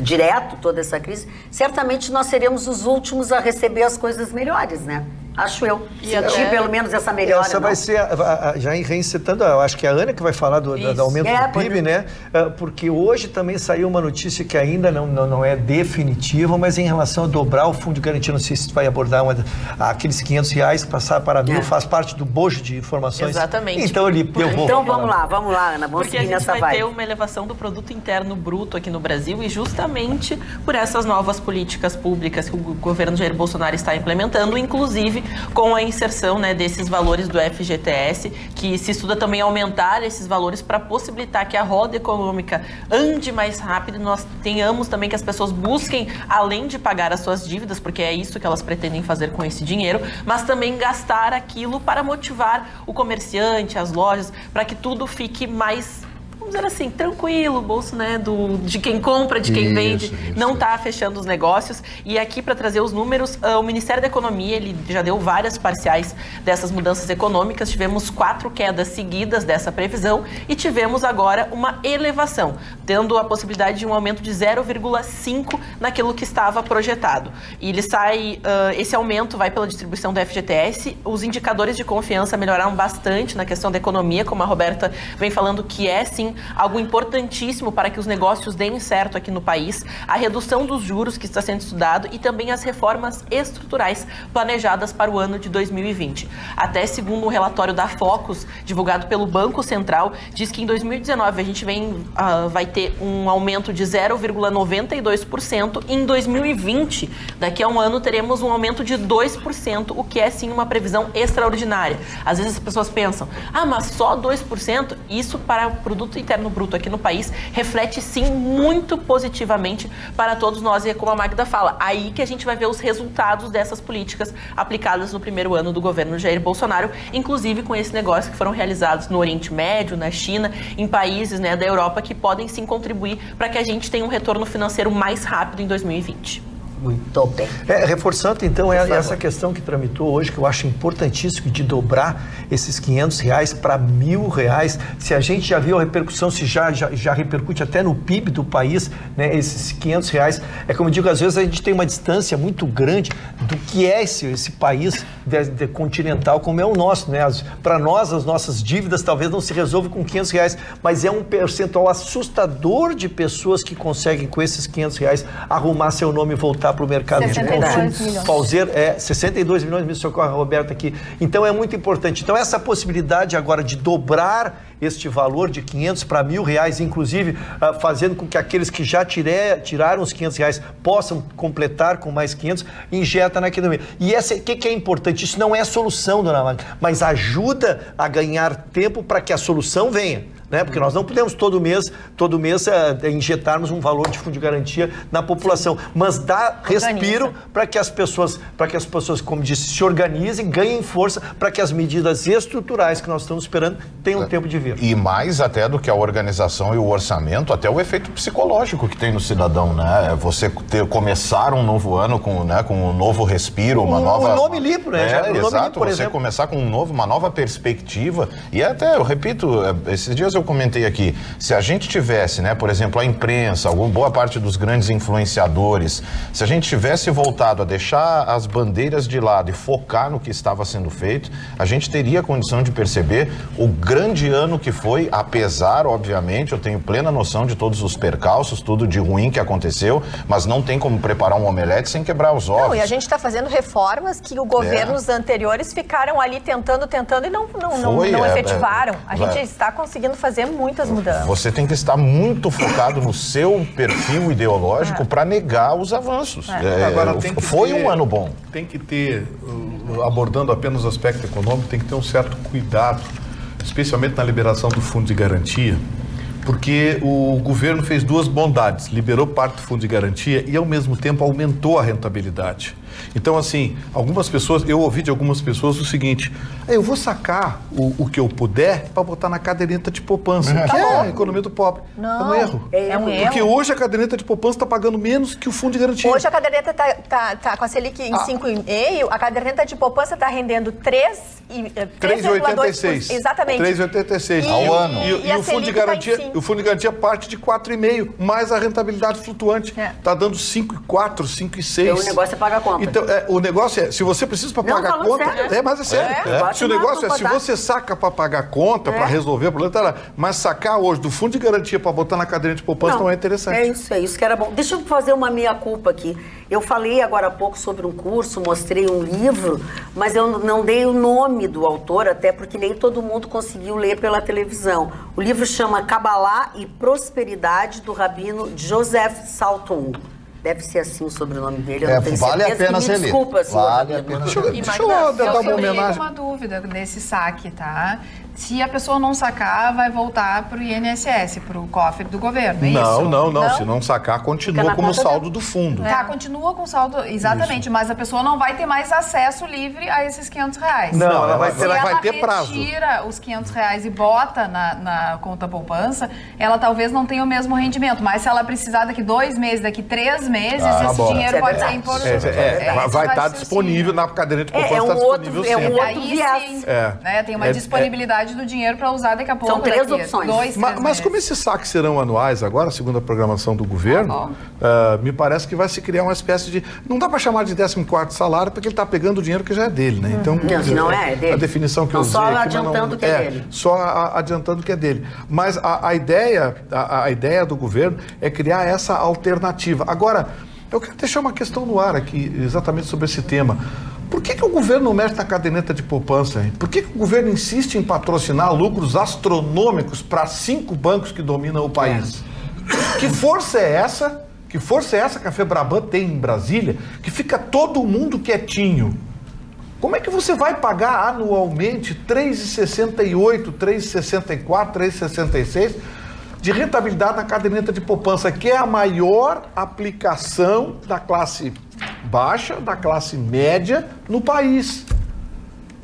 direto toda essa crise, certamente nós seremos os últimos a receber as coisas melhores, né? Acho eu. E Sentir até... pelo menos essa melhora. Essa vai não. ser, a, a, já reincitando, eu acho que é a Ana que vai falar do, do aumento é, do PIB, né? É, porque hoje também saiu uma notícia que ainda não, não, não, é definitiva, mas em relação a dobrar o fundo de garantia, não sei se vai abordar uma, aqueles 500 reais, passar para mil, é. faz parte do bojo de informações. Exatamente. Então, ali, eu vou. Então vamos lá, vamos lá, Ana, vamos porque seguir nessa vai vai ter uma elevação do produto interno bruto aqui no Brasil e justamente por essas novas políticas públicas que o governo Jair Bolsonaro está implementando, inclusive com a inserção né, desses valores do FGTS, que se estuda também aumentar esses valores para possibilitar que a roda econômica ande mais rápido. Nós tenhamos também que as pessoas busquem, além de pagar as suas dívidas, porque é isso que elas pretendem fazer com esse dinheiro, mas também gastar aquilo para motivar o comerciante, as lojas, para que tudo fique mais vamos dizer assim, tranquilo, o bolso né, do, de quem compra, de quem isso, vende, isso, não está fechando os negócios. E aqui, para trazer os números, uh, o Ministério da Economia ele já deu várias parciais dessas mudanças econômicas. Tivemos quatro quedas seguidas dessa previsão e tivemos agora uma elevação, tendo a possibilidade de um aumento de 0,5 naquilo que estava projetado. E ele sai, uh, esse aumento vai pela distribuição do FGTS. Os indicadores de confiança melhoraram bastante na questão da economia, como a Roberta vem falando, que é sim algo importantíssimo para que os negócios deem certo aqui no país, a redução dos juros que está sendo estudado e também as reformas estruturais planejadas para o ano de 2020. Até segundo o relatório da Focus, divulgado pelo Banco Central, diz que em 2019 a gente vem, uh, vai ter um aumento de 0,92% e em 2020, daqui a um ano, teremos um aumento de 2%, o que é sim uma previsão extraordinária. Às vezes as pessoas pensam, ah, mas só 2%? Isso para produto interno bruto aqui no país reflete sim muito positivamente para todos nós e é como a Magda fala, aí que a gente vai ver os resultados dessas políticas aplicadas no primeiro ano do governo Jair Bolsonaro, inclusive com esse negócio que foram realizados no Oriente Médio, na China, em países né, da Europa que podem sim contribuir para que a gente tenha um retorno financeiro mais rápido em 2020. Muito bem. É, reforçando então é essa questão que tramitou hoje, que eu acho importantíssimo de dobrar esses 500 reais para mil reais. Se a gente já viu a repercussão, se já, já, já repercute até no PIB do país, né, esses 500 reais, é como eu digo, às vezes a gente tem uma distância muito grande do que é esse, esse país de, de continental como é o nosso. Né? Para nós, as nossas dívidas talvez não se resolvam com 500 reais, mas é um percentual assustador de pessoas que conseguem com esses 500 reais arrumar seu nome e voltar para o mercado de consumo. Pauseiro, é 62 milhões, me socorre a Roberta aqui. Então é muito importante. Então essa possibilidade agora de dobrar este valor de 500 para mil reais, inclusive uh, fazendo com que aqueles que já tire, tiraram os 500 reais possam completar com mais 500, injeta na economia. E o que, que é importante? Isso não é a solução, dona Magda, mas ajuda a ganhar tempo para que a solução venha né? Porque nós não podemos todo mês, todo mês é, injetarmos um valor de fundo de garantia na população, mas dá respiro para que as pessoas, para que as pessoas, como disse, se organizem, ganhem força para que as medidas estruturais que nós estamos esperando tenham é. tempo de vir. E mais até do que a organização e o orçamento, até o efeito psicológico que tem no cidadão, né? É você ter, começar um novo ano com, né, com um novo respiro, uma um, nova. Um nome limpo, né? É, Já, exato. Limpo, você exemplo. começar com um novo, uma nova perspectiva. E até, eu repito, esses dias eu comentei aqui, se a gente tivesse, né, por exemplo, a imprensa, alguma boa parte dos grandes influenciadores, se a gente tivesse voltado a deixar as bandeiras de lado e focar no que estava sendo feito, a gente teria condição de perceber o grande ano que foi, apesar, obviamente, eu tenho plena noção de todos os percalços, tudo de ruim que aconteceu, mas não tem como preparar um omelete sem quebrar os ovos. Não, e a gente está fazendo reformas que os governos é. anteriores ficaram ali tentando, tentando e não, não, foi, não, não é, efetivaram. É, a gente está conseguindo fazer muitas mudanças. Você tem que estar muito focado no seu perfil ideológico é. para negar os avanços. É. Agora, foi ter, um ano bom. Tem que ter, uh, abordando apenas o aspecto econômico, tem que ter um certo cuidado, especialmente na liberação do fundo de garantia, porque o governo fez duas bondades: liberou parte do fundo de garantia e, ao mesmo tempo, aumentou a rentabilidade. Então, assim, algumas pessoas, eu ouvi de algumas pessoas o seguinte: eu vou sacar o, o que eu puder para botar na caderneta de poupança, é. que é a economia do pobre. Não, é um erro. É um Porque erro. hoje a caderneta de poupança está pagando menos que o fundo de garantia. Hoje a caderneta está tá, tá com a Selic em 5,5, a caderneta de poupança está rendendo 3 e 3,86. Exatamente. 3,86 ao ano. E, e, e o fundo de garantia, tá o fundo de garantia parte de 4,5, mais a rentabilidade flutuante. Está é. dando 5,4, 5,6. Então, o negócio é pagar a conta. Então, é, o negócio é, se você precisa para pagar conta, sério. é, mas é sério. É, se o negócio é, se você saca para pagar conta, para resolver o problema, tá lá. mas sacar hoje do fundo de garantia para botar na cadeira de poupança não, não, é interessante. É isso, é isso que era bom. Deixa eu fazer uma meia-culpa aqui. Eu falei agora há pouco sobre um curso, mostrei um livro, mas eu não dei o nome do autor, até porque nem todo mundo conseguiu ler pela televisão. O livro chama Cabalá e Prosperidade, do rabino Joseph Salton. Deve ser assim o sobrenome dele, eu É, não tenho vale a certeza. pena Me ser lido. desculpa, senhor Vale a pena Deixa, eu- deixa eu dar eu uma homenagem. com uma dúvida nesse saque, tá? Se a pessoa não sacar, vai voltar para o INSS, para o cofre do governo, é Não, isso? não, não, Se não sacar, continua como saldo do fundo. Tá, continua com saldo, exatamente, mas a pessoa não vai ter mais acesso livre a esses 500 reais. Não, ela vai Se ter- ela ela vai ter prazo. retira os 500 reais e bota na, na conta poupança, ela talvez não tenha o mesmo rendimento, mas se ela precisar daqui dois meses, daqui três meses, Ah, esse bom. dinheiro Isso é pode ser importante. É, é, vai- vai estar disponível na caderneta de É, poupança, é um está outro- disponível é um sempre. outro Aí viés. sim, É. né, tem uma É- disponibilidade do dinheiro para usar daqui a pouco. São três daqui opções. Dois, Ma- três Mas, meses. como esses saques serão anuais agora, segundo a programação do governo, ah, me parece que vai se criar uma espécie de. Não dá para chamar de 14 salário, porque ele está pegando o dinheiro que já é dele, né? Então, Não, se não é, é dele. a definição que Então, eu usei só aqui, adiantando não, que é dele. Só a- adiantando que é dele. Mas a, a ideia, a, a ideia do governo é criar essa alternativa. Agora, eu quero deixar uma questão no ar aqui, exatamente sobre esse tema. Por que, que o governo mexe na caderneta de poupança? Hein? Por que, que o governo insiste em patrocinar lucros astronômicos para cinco bancos que dominam o país? Que força é essa? Que força é essa que a Febraban tem em Brasília? Que fica todo mundo quietinho. Como é que você vai pagar anualmente 3,68, 3,64, 3,66 de rentabilidade na caderneta de poupança, que é a maior aplicação da classe baixa, da classe média no país.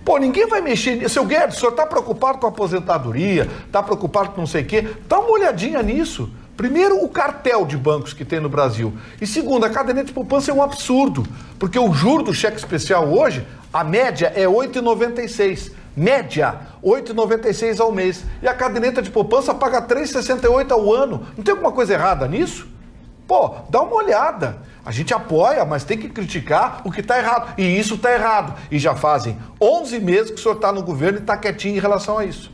Pô, ninguém vai mexer. Seu Guedes, o senhor está preocupado com a aposentadoria, está preocupado com não sei o quê? Dá uma olhadinha nisso. Primeiro, o cartel de bancos que tem no Brasil. E segundo, a caderneta de poupança é um absurdo. Porque o juro do cheque especial hoje, a média é 8,96. Média, 8,96 ao mês. E a caderneta de poupança paga 3,68 ao ano. Não tem alguma coisa errada nisso? Pô, dá uma olhada. A gente apoia, mas tem que criticar o que está errado. E isso está errado. E já fazem 11 meses que o senhor está no governo e está quietinho em relação a isso.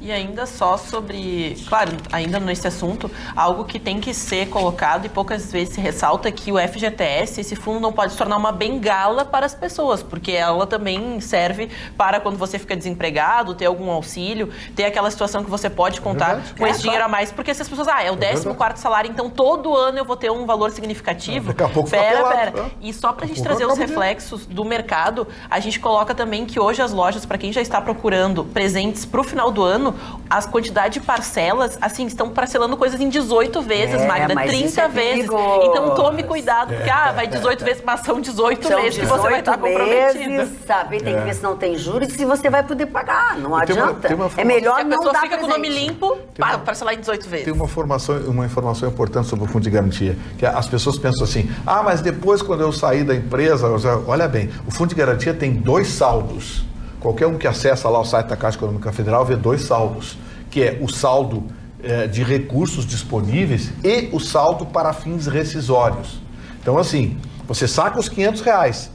E ainda só sobre, claro, ainda nesse assunto, algo que tem que ser colocado e poucas vezes se ressalta é que o FGTS, esse fundo não pode se tornar uma bengala para as pessoas, porque ela também serve para quando você fica desempregado, ter algum auxílio, ter aquela situação que você pode contar é com esse dinheiro a mais, porque se as pessoas, ah, é o 14 é quarto salário, então todo ano eu vou ter um valor significativo. Daqui a pouco pera, tá pera. Né? E só para a gente trazer os reflexos do mercado, a gente coloca também que hoje as lojas, para quem já está procurando presentes para o final do ano, ano, as quantidades de parcelas, assim, estão parcelando coisas em 18 vezes, é, Magda, 30 é vezes. Então tome cuidado, porque ah, vai 18 vezes, mas são 18 são meses 18 que você vai estar comprometido. sabe? Tem que ver se não tem juros e se você vai poder pagar. Não adianta. Uma, uma é melhor não dar A pessoa fica com o nome limpo para parcelar em 18 vezes. Tem uma, formação, uma informação importante sobre o fundo de garantia, que as pessoas pensam assim, ah, mas depois quando eu sair da empresa, olha bem, o fundo de garantia tem dois saldos. Qualquer um que acessa lá o site da Caixa Econômica Federal vê dois saldos, que é o saldo é, de recursos disponíveis e o saldo para fins rescisórios. Então, assim, você saca os 500 reais.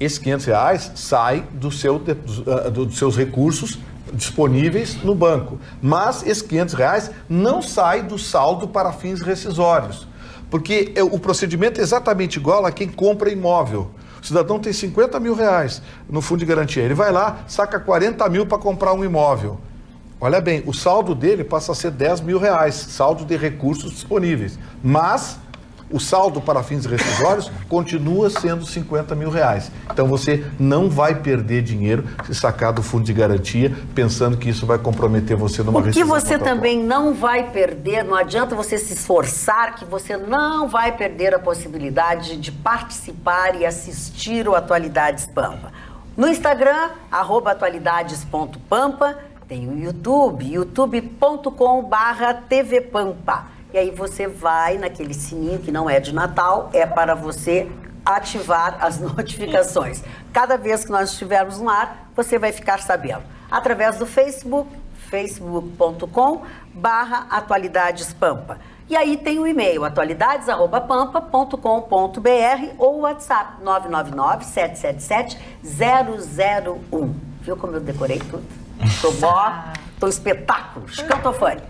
Esses 500 reais saem do seu, do, dos seus recursos disponíveis no banco. Mas esses 500 reais não saem do saldo para fins rescisórios. Porque é, o procedimento é exatamente igual a quem compra imóvel. O cidadão tem 50 mil reais no fundo de garantia. Ele vai lá, saca 40 mil para comprar um imóvel. Olha bem, o saldo dele passa a ser 10 mil reais, saldo de recursos disponíveis. Mas o saldo para fins rescisórios continua sendo 50 mil reais. Então você não vai perder dinheiro se sacar do fundo de garantia pensando que isso vai comprometer você numa. O que você também não vai perder, não adianta você se esforçar, que você não vai perder a possibilidade de participar e assistir o Atualidades Pampa. No Instagram, arroba atualidades.pampa, tem o YouTube, youtube.com barra tvpampa. E aí você vai naquele sininho que não é de Natal, é para você ativar as [LAUGHS] notificações. Cada vez que nós estivermos no ar, você vai ficar sabendo. Através do Facebook, facebook.com barra atualidadespampa. E aí tem o e-mail atualidades@pampa.com.br ou o WhatsApp 999 777 001. Viu como eu decorei tudo? Tô bom, tô espetáculo, escantofone.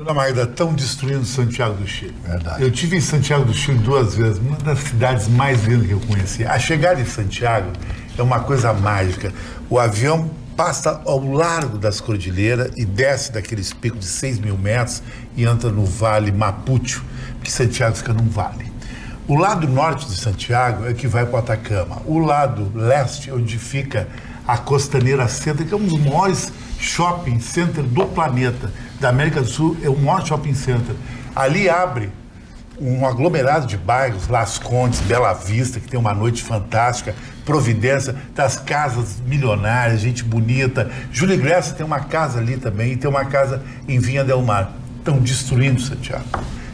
Dona Magda, estão destruindo Santiago do Chile. Verdade. Eu tive em Santiago do Chile duas vezes, uma das cidades mais lindas que eu conheci. A chegada em Santiago é uma coisa mágica. O avião passa ao largo das cordilheiras e desce daqueles picos de 6 mil metros e entra no Vale Mapucho, que Santiago fica num vale. O lado norte de Santiago é que vai para o Atacama. O lado leste, onde fica a Costaneira Center, que é um dos maiores shopping center do planeta da América do Sul é o maior shopping center. Ali abre um aglomerado de bairros, Las Condes, Bela Vista, que tem uma noite fantástica, Providência, das casas milionárias, gente bonita. Júlio Iglesias tem uma casa ali também, e tem uma casa em Vinha Del Mar. Estão destruindo Santiago.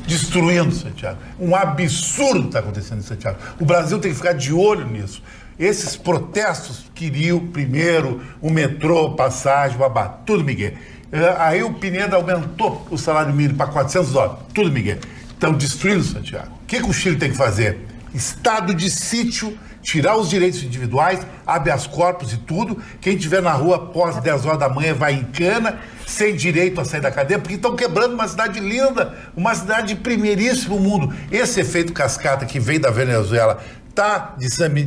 Destruindo Santiago. Um absurdo está acontecendo em Santiago. O Brasil tem que ficar de olho nisso. Esses protestos queriam primeiro o metrô, passagem, babá, tudo, Miguel. É, aí o Pineda aumentou o salário mínimo para 400 dólares. Tudo, Miguel. Estão destruindo Santiago. O que, que o Chile tem que fazer? Estado de sítio, tirar os direitos individuais, habeas corpus e tudo. Quem estiver na rua após 10 horas da manhã vai em cana, sem direito a sair da cadeia, porque estão quebrando uma cidade linda, uma cidade de primeiríssimo mundo. Esse efeito cascata que vem da Venezuela está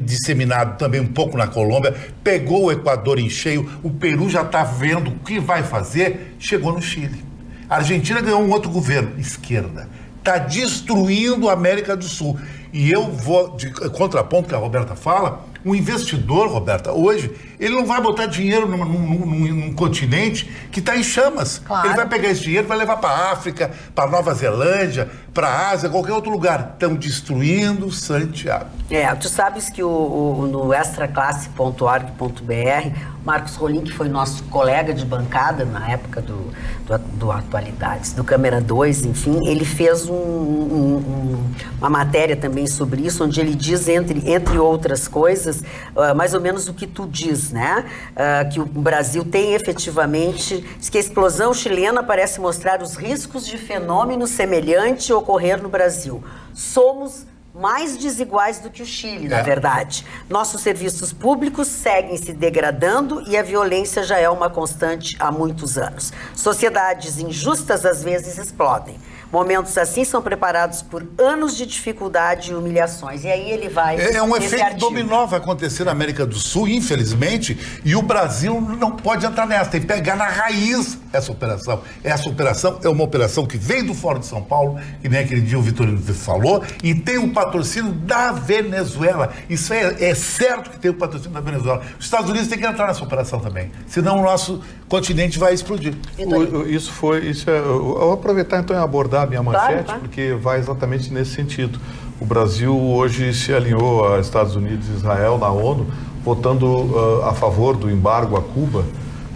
disseminado também um pouco na Colômbia, pegou o Equador em cheio, o Peru já está vendo o que vai fazer, chegou no Chile. A Argentina ganhou um outro governo, esquerda. Está destruindo a América do Sul. E eu vou, de contraponto que a Roberta fala, o investidor, Roberta, hoje, Ele não vai botar dinheiro num, num, num, num continente que está em chamas. Claro. Ele vai pegar esse dinheiro e vai levar para a África, para Nova Zelândia, para a Ásia, qualquer outro lugar. Estão destruindo Santiago. É, tu sabes que o, o, no extraclasse.org.br, Marcos Rolim, que foi nosso colega de bancada na época do, do, do Atualidades, do Câmera 2, enfim, ele fez um, um, um, uma matéria também sobre isso, onde ele diz, entre, entre outras coisas, uh, mais ou menos o que tu diz, né? Uh, que o Brasil tem efetivamente, diz que a explosão chilena parece mostrar os riscos de fenômeno semelhante ocorrer no Brasil. Somos mais desiguais do que o Chile, na É. verdade. Nossos serviços públicos seguem se degradando e a violência já é uma constante há muitos anos. Sociedades injustas às vezes explodem. Momentos assim são preparados por anos de dificuldade e humilhações. E aí ele vai. É, é um efeito artigo. dominó vai acontecer na América do Sul, infelizmente, e o Brasil não pode entrar nessa, tem que pegar na raiz essa operação. Essa operação é uma operação que vem do Fórum de São Paulo, que nem aquele dia o Vitorino falou, e tem o patrocínio da Venezuela. Isso é, é certo que tem o patrocínio da Venezuela. Os Estados Unidos têm que entrar nessa operação também, senão o nosso continente vai explodir. O- isso foi, isso é, eu eu vou aproveitar então e abordar a minha manchete, claro. porque vai exatamente nesse sentido. O Brasil hoje se alinhou a Estados Unidos e Israel na ONU, votando ah, a favor do embargo a Cuba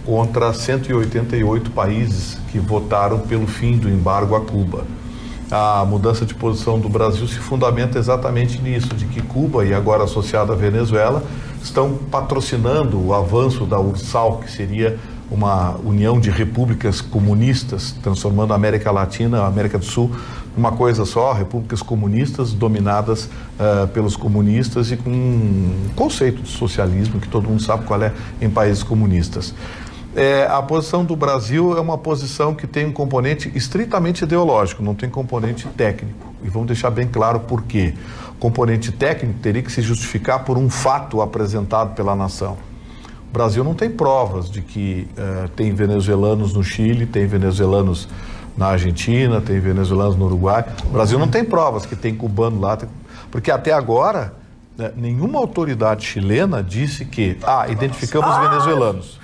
contra 188 países que votaram pelo fim do embargo a Cuba. A mudança de posição do Brasil se fundamenta exatamente nisso, de que Cuba e agora associada a Venezuela estão patrocinando o avanço da URSAL, que seria uma união de repúblicas comunistas, transformando a América Latina, a América do Sul, numa coisa só, repúblicas comunistas dominadas ah, pelos comunistas e com um conceito de socialismo que todo mundo sabe qual é em países comunistas. É, a posição do Brasil é uma posição que tem um componente estritamente ideológico, não tem componente técnico. E vamos deixar bem claro por quê. O componente técnico teria que se justificar por um fato apresentado pela nação. Brasil não tem provas de que eh, tem venezuelanos no Chile, tem venezuelanos na Argentina, tem venezuelanos no Uruguai. O Brasil não tem provas que tem cubano lá, porque até agora né, nenhuma autoridade chilena disse que, ah, identificamos Ah! venezuelanos.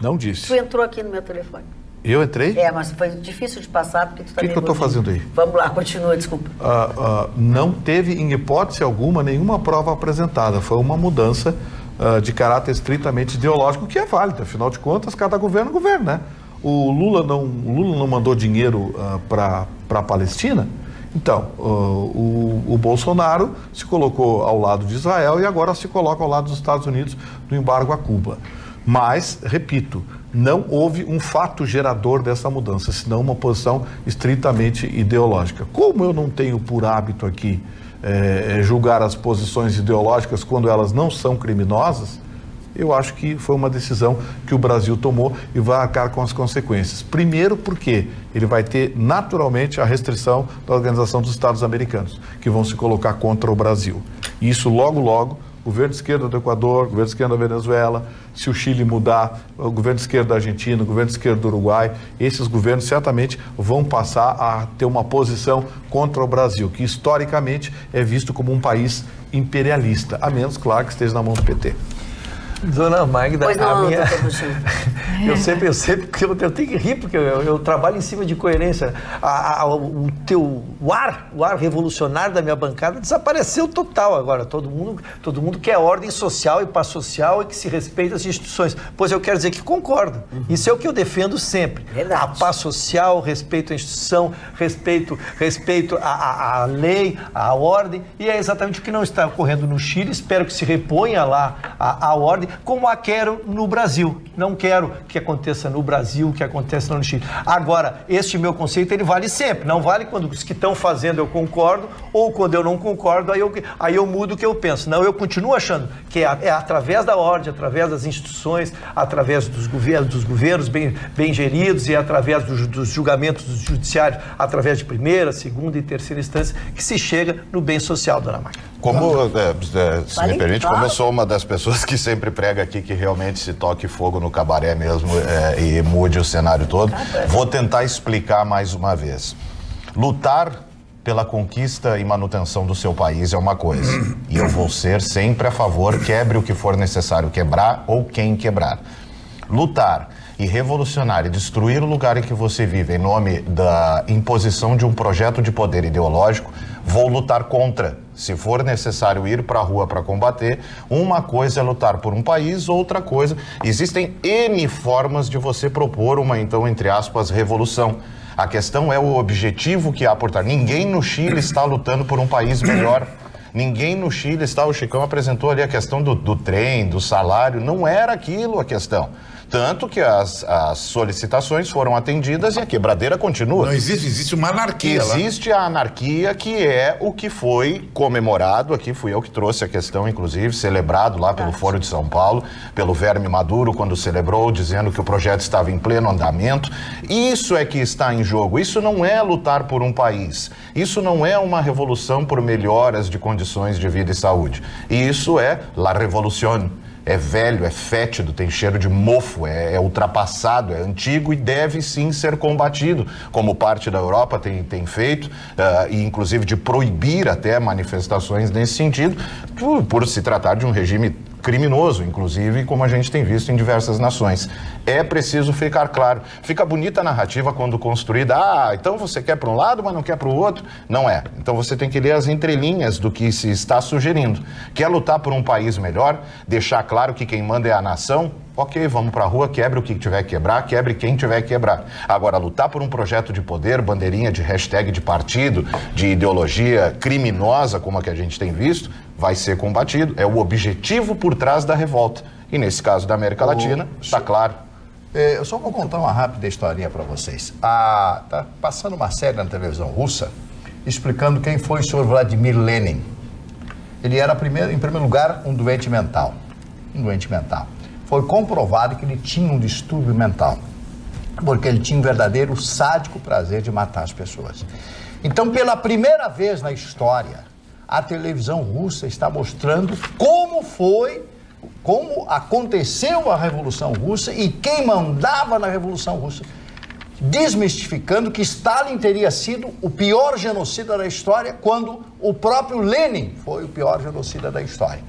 Não disse. Tu entrou aqui no meu telefone. Eu entrei? É, mas foi difícil de passar porque tu tá O que, que eu estou nervosinho. fazendo aí? Vamos lá, continua, desculpa. Ah, ah, não teve, em hipótese alguma, nenhuma prova apresentada. Foi uma mudança ah, de caráter estritamente ideológico, que é válida. Afinal de contas, cada governo é governo, né? O Lula não, o Lula não mandou dinheiro para a Palestina? Então, ah, o, o Bolsonaro se colocou ao lado de Israel e agora se coloca ao lado dos Estados Unidos no embargo a Cuba. Mas, repito, não houve um fato gerador dessa mudança, senão uma posição estritamente ideológica. Como eu não tenho por hábito aqui eh, julgar as posições ideológicas quando elas não são criminosas, eu acho que foi uma decisão que o Brasil tomou e vai arcar com as consequências. Primeiro, porque ele vai ter naturalmente a restrição da Organização dos Estados Americanos, que vão se colocar contra o Brasil. E isso logo, logo, governo de esquerda do Equador, governo de esquerda da Venezuela, se o Chile mudar, o governo de esquerda da Argentina, o governo de esquerda do Uruguai, esses governos certamente vão passar a ter uma posição contra o Brasil, que historicamente é visto como um país imperialista, a menos, claro, que esteja na mão do PT. Dona Magda, Pois a não, minha... doutor Buxinho. [LAUGHS] eu sempre, eu sempre, porque eu, eu tenho que rir, porque eu, eu trabalho em cima de coerência. A- a- o teu o ar, o ar revolucionário da minha bancada desapareceu total agora. Todo mundo, todo mundo quer ordem social e paz social e que se respeita as instituições. Pois eu quero dizer que concordo. Isso é o que eu defendo sempre. A paz social, respeito à instituição, respeito, respeito à, à- à lei, à ordem. E é exatamente o que não está ocorrendo no Chile. Espero que se reponha lá a, a ordem, como a quero no Brasil. Não quero que aconteça no Brasil, que aconteça no Chile. Agora, este meu conceito, ele vale sempre. Não vale quando os que estão fazendo eu concordo, ou quando eu não concordo, aí eu, aí eu mudo o que eu penso. Não, eu continuo achando que é, é através da ordem, através das instituições, através dos governos, dos governos bem, bem geridos e através dos, dos julgamentos do judiciário, através de primeira, segunda e terceira instância, que se chega no bem social, dona Magda. Como, é, é, se me permite, como eu sou uma das pessoas que sempre prega aqui que realmente se toque fogo no cabaré mesmo é, e mude o cenário todo, vou tentar explicar mais uma vez. Lutar pela conquista e manutenção do seu país é uma coisa. [CLEARS THROAT] E eu vou ser sempre a favor, quebre o que for necessário quebrar ou quem quebrar. Lutar e revolucionar e destruir o lugar em que você vive em nome da imposição de um projeto de poder ideológico, vou lutar contra. Se for necessário ir para a rua para combater, uma coisa é lutar por um país, outra coisa. Existem N formas de você propor uma, então, entre aspas, revolução. A questão é o objetivo que há por trás. Ninguém no Chile está lutando por um país melhor. Ninguém no Chile está. O Chicão apresentou ali a questão do, do trem, do salário. Não era aquilo a questão. Tanto que as, as solicitações foram atendidas e a quebradeira continua. Não existe, existe uma anarquia lá. Existe a anarquia que é o que foi comemorado aqui, fui eu que trouxe a questão, inclusive, celebrado lá pelo Fórum de São Paulo, pelo Verme Maduro, quando celebrou, dizendo que o projeto estava em pleno andamento. Isso é que está em jogo. Isso não é lutar por um país. Isso não é uma revolução por melhoras de condições de vida e saúde. Isso é la revolución é velho, é fétido, tem cheiro de mofo, é, é, ultrapassado, é antigo e deve sim ser combatido, como parte da Europa tem, tem feito, uh, e inclusive de proibir até manifestações nesse sentido, por, por se tratar de um regime criminoso, inclusive, como a gente tem visto em diversas nações. É preciso ficar claro. Fica bonita a narrativa quando construída. Ah, então você quer para um lado, mas não quer para o outro. Não é. Então você tem que ler as entrelinhas do que se está sugerindo. Quer lutar por um país melhor? Deixar claro que quem manda é a nação? Ok, vamos para a rua, quebre o que tiver que quebrar, quebre quem tiver que quebrar. Agora, lutar por um projeto de poder, bandeirinha de hashtag de partido, de ideologia criminosa, como a que a gente tem visto, vai ser combatido. É o objetivo por trás da revolta. E nesse caso da América Latina, está claro. É, eu só vou contar uma rápida historinha para vocês. Ah, tá passando uma série na televisão russa explicando quem foi o senhor Vladimir Lenin. Ele era, primeiro, em primeiro lugar, um doente mental. Um doente mental. Foi comprovado que ele tinha um distúrbio mental, porque ele tinha um verdadeiro sádico prazer de matar as pessoas. Então, pela primeira vez na história, a televisão russa está mostrando como foi, como aconteceu a Revolução Russa e quem mandava na Revolução Russa, desmistificando que Stalin teria sido o pior genocida da história, quando o próprio Lenin foi o pior genocida da história.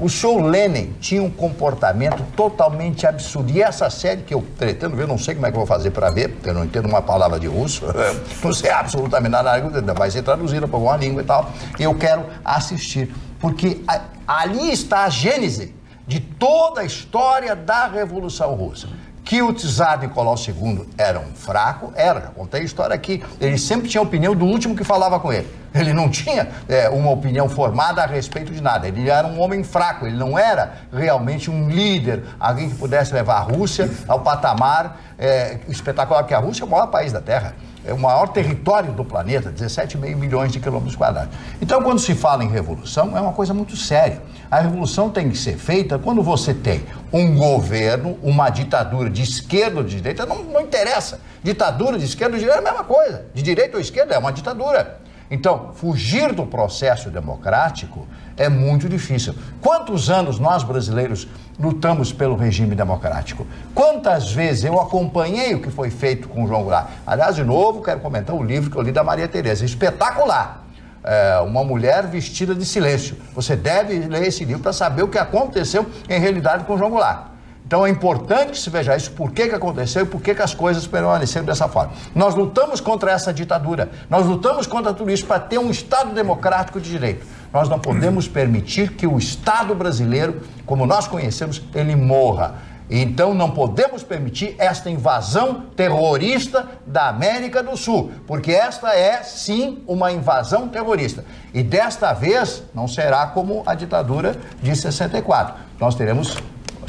O senhor Lenin tinha um comportamento totalmente absurdo. E essa série que eu pretendo ver, não sei como é que eu vou fazer para ver, porque eu não entendo uma palavra de russo, [LAUGHS] não sei absolutamente nada, vai ser traduzida para alguma língua e tal. Eu quero assistir, porque ali está a gênese de toda a história da Revolução Russa que o Tsar Nicolau II era um fraco, era, contei a história aqui, ele sempre tinha a opinião do último que falava com ele. Ele não tinha é, uma opinião formada a respeito de nada, ele era um homem fraco, ele não era realmente um líder, alguém que pudesse levar a Rússia ao patamar é, espetacular, porque a Rússia é o maior país da Terra é o maior território do planeta, 17,5 milhões de quilômetros quadrados. Então, quando se fala em revolução, é uma coisa muito séria. A revolução tem que ser feita quando você tem um governo, uma ditadura de esquerda ou de direita, não, não interessa. Ditadura de esquerda ou de direita é a mesma coisa. De direita ou esquerda é uma ditadura. Então, fugir do processo democrático é muito difícil. Quantos anos nós brasileiros lutamos pelo regime democrático? Quantas vezes eu acompanhei o que foi feito com o João Goulart? Aliás, de novo, quero comentar o livro que eu li da Maria Tereza, espetacular. É, uma mulher vestida de silêncio. Você deve ler esse livro para saber o que aconteceu em realidade com o João Goulart. Então é importante se veja isso, por que, que aconteceu e por que, que as coisas permaneceram dessa forma. Nós lutamos contra essa ditadura, nós lutamos contra tudo isso para ter um Estado democrático de direito. Nós não podemos permitir que o Estado brasileiro, como nós conhecemos, ele morra. Então não podemos permitir esta invasão terrorista da América do Sul, porque esta é sim uma invasão terrorista. E desta vez não será como a ditadura de 64. Nós teremos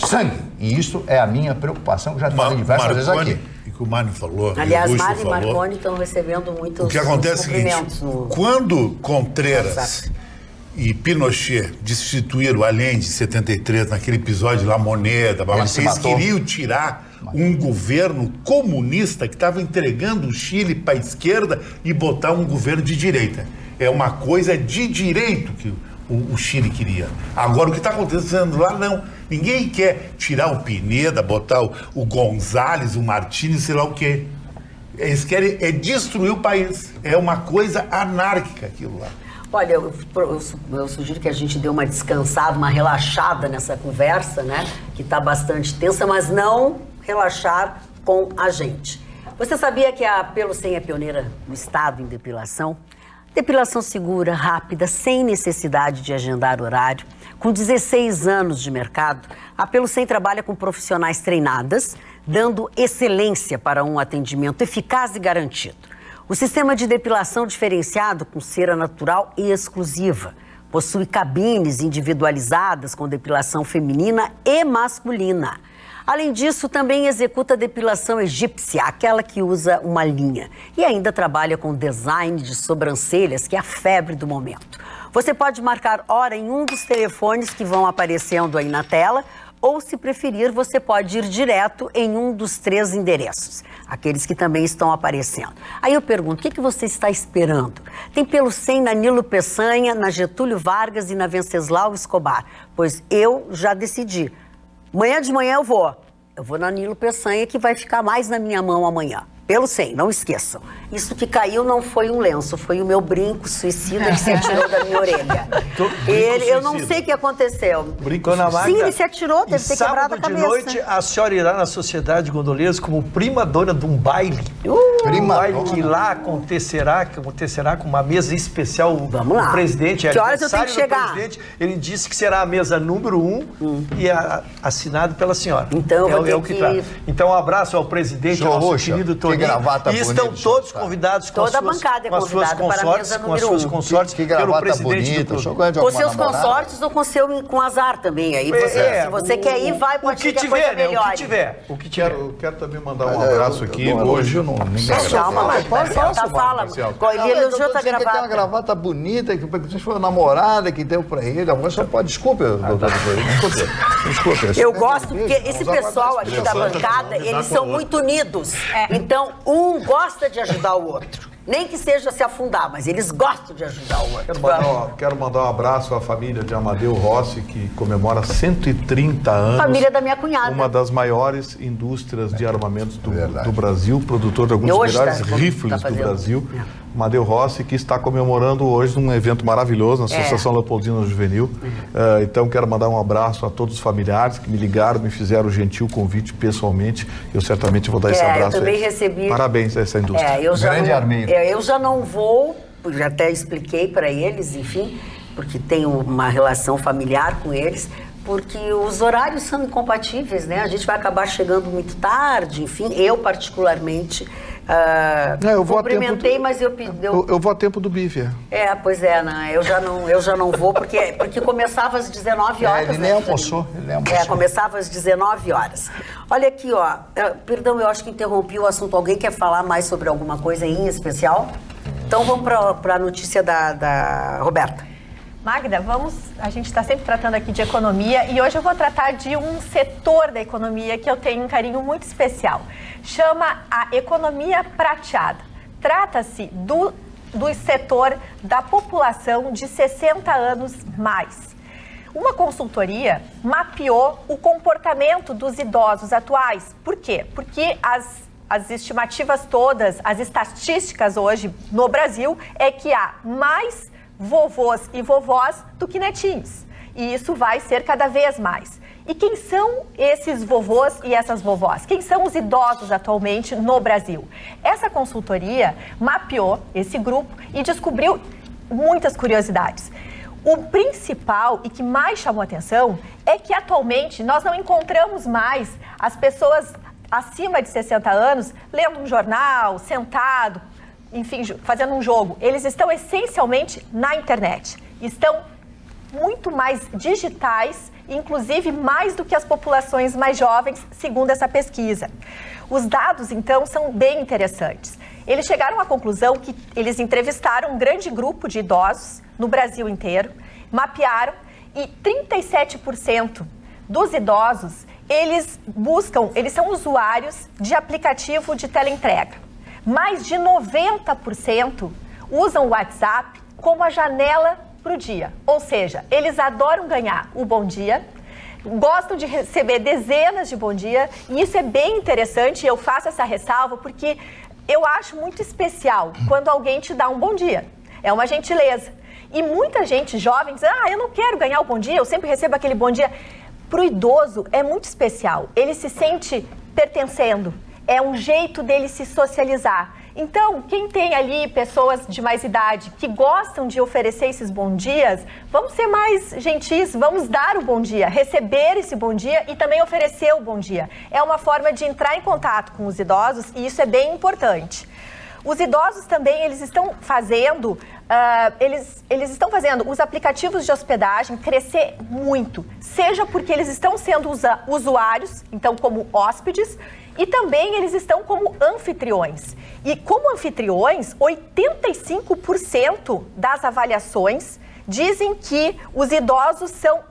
sangue. E isso é a minha preocupação, que já falei diversas Marconi, vezes aqui. E que o Mário falou. Aliás, Mário e Marconi estão recebendo muitos O que acontece é o seguinte: no... quando Contreras e Pinochet destituíram além de 73, naquele episódio lá, Moneda, eles queriam tirar um governo comunista que estava entregando o Chile para a esquerda e botar um governo de direita. É uma coisa de direito que o, o Chile queria. Agora, o que está acontecendo lá, não. Ninguém quer tirar o Pineda, botar o, o Gonzalez, o Martínez, sei lá o quê. Eles querem é destruir o país. É uma coisa anárquica aquilo lá. Olha, eu, eu, eu, sugiro que a gente dê uma descansada, uma relaxada nessa conversa, né? Que está bastante tensa, mas não relaxar com a gente. Você sabia que a Pelo 100 é pioneira no estado em depilação? Depilação segura, rápida, sem necessidade de agendar horário. Com 16 anos de mercado, a Pelo 100 trabalha com profissionais treinadas, dando excelência para um atendimento eficaz e garantido. O sistema de depilação diferenciado com cera natural e exclusiva. Possui cabines individualizadas com depilação feminina e masculina. Além disso, também executa depilação egípcia, aquela que usa uma linha. E ainda trabalha com design de sobrancelhas, que é a febre do momento. Você pode marcar hora em um dos telefones que vão aparecendo aí na tela, ou, se preferir, você pode ir direto em um dos três endereços, aqueles que também estão aparecendo. Aí eu pergunto, o que, que você está esperando? Tem pelo 100 na Nilo Peçanha, na Getúlio Vargas e na Venceslau Escobar. Pois eu já decidi. Amanhã de manhã eu vou. Eu vou na Nilo Peçanha, que vai ficar mais na minha mão amanhã. Pelo 100, não esqueçam. Isso que caiu não foi um lenço, foi o meu brinco suicida que se atirou da minha orelha. [LAUGHS] Ele, eu não sei o que aconteceu. Brinco na Sim, ele se atirou, deve ter quebrado a cabeça. de noite, a senhora irá na Sociedade de Gondoleiros como prima dona de um baile. Uh, prima um baile que lá acontecerá, que acontecerá com uma mesa especial. Vamos lá. O presidente, que horas eu tenho que chegar? Presidente, ele disse que será a mesa número um hum. e a, assinado pela senhora. Então, é, é o que, que... Então, um abraço ao presidente, ao nosso querido Toninho. Gravata e estão todos convidados com Toda as suas, a bancada é com as suas consortes, com as suas consortes, que, gravata bonita, do Com seus consortes ou com seu com azar também. Aí você, É, se você o- quer ir, vai, pode o que tiver, né? O que tiver. O que Quero, tiver. quero também mandar um é, abraço aqui. eu- Hoje eu não. Ninguém Calma, Marcelo, tá, fala. Ele elogiou tua que tem uma gravata. gravata bonita, que você foi a namorada que deu pra ele. Agora só pode. Desculpe, doutor. Desculpe. Desculpe. Eu gosto porque esse pessoal aqui da bancada, eles são muito unidos. Então, um gosta de ajudar o outro. Nem que seja se afundar, mas eles gostam de ajudar o outro. Quero mandar, quero mandar um abraço à família de Amadeu Rossi, que comemora 130 anos. Família da minha cunhada. Uma das maiores indústrias de armamentos do, do Brasil, produtor de alguns dos hoje melhores tá- tá rifles do fazendo. Brasil. Amadeu Rossi, que está comemorando hoje um evento maravilhoso na É. Associação Leopoldina Juvenil. Eh, então, quero mandar um abraço a todos os familiares que me ligaram, me fizeram o gentil convite pessoalmente. Eu certamente vou dar esse É, eu abraço. a também eles. recebi- Parabéns a essa indústria. É, eu já Grande não, armeiro. é, eu já não vou, já até expliquei para eles, enfim, porque tenho uma relação familiar com eles, porque os horários são incompatíveis, né? A gente vai acabar chegando muito tarde, enfim, eu particularmente. Ah, É, eu vou a tempo cumprimentei, do- mas eu pedi. Eu, eu vou a tempo do bife. é. É, pois é, né? eu, já não, eu já não vou, porque, porque começava às 19 horas. É, ele né, nem Fernando? almoçou. Ele nem almoçou. É, começava às 19 horas. Olha aqui, ó. é, Perdão, eu acho que interrompi o assunto. Alguém quer falar mais sobre alguma coisa em especial? Então vamos para a notícia da, da Roberta. Magda, vamos. A gente está sempre tratando aqui de economia e hoje eu vou tratar de um setor da economia que eu tenho um carinho muito especial. Chama a economia prateada. Trata-se do, do setor da população de 60 anos mais. Uma consultoria mapeou o comportamento dos idosos atuais. Por quê? Porque as, as estimativas todas, as estatísticas hoje no Brasil é que há mais vovôs e vovós do que netinhos. E isso vai ser cada vez mais. E quem são esses vovôs e essas vovós? Quem são os idosos atualmente no Brasil? Essa consultoria mapeou esse grupo e descobriu muitas curiosidades. O principal e que mais chamou atenção é que atualmente nós não encontramos mais as pessoas acima de 60 anos lendo um jornal, sentado, enfim, fazendo um jogo. Eles estão essencialmente na internet. Estão muito mais digitais, inclusive mais do que as populações mais jovens, segundo essa pesquisa. Os dados, então, são bem interessantes. Eles chegaram à conclusão que eles entrevistaram um grande grupo de idosos no Brasil inteiro, mapearam e 37% dos idosos, eles buscam, eles são usuários de aplicativo de teleentrega. Mais de 90% usam o WhatsApp como a janela para o dia. Ou seja, eles adoram ganhar o bom dia, gostam de receber dezenas de bom dia, e isso é bem interessante, eu faço essa ressalva porque eu acho muito especial quando alguém te dá um bom dia. É uma gentileza. E muita gente jovem diz: ah, eu não quero ganhar o bom dia, eu sempre recebo aquele bom dia. Para o idoso é muito especial. Ele se sente pertencendo. É um jeito dele se socializar. Então, quem tem ali pessoas de mais idade que gostam de oferecer esses bons dias, vamos ser mais gentis, vamos dar o bom dia, receber esse bom dia e também oferecer o bom dia. É uma forma de entrar em contato com os idosos e isso é bem importante. Os idosos também, eles estão fazendo, uh, eles, eles estão fazendo os aplicativos de hospedagem crescer muito, seja porque eles estão sendo usa, usuários, então como hóspedes, e também eles estão como anfitriões. E como anfitriões, 85% das avaliações dizem que os idosos são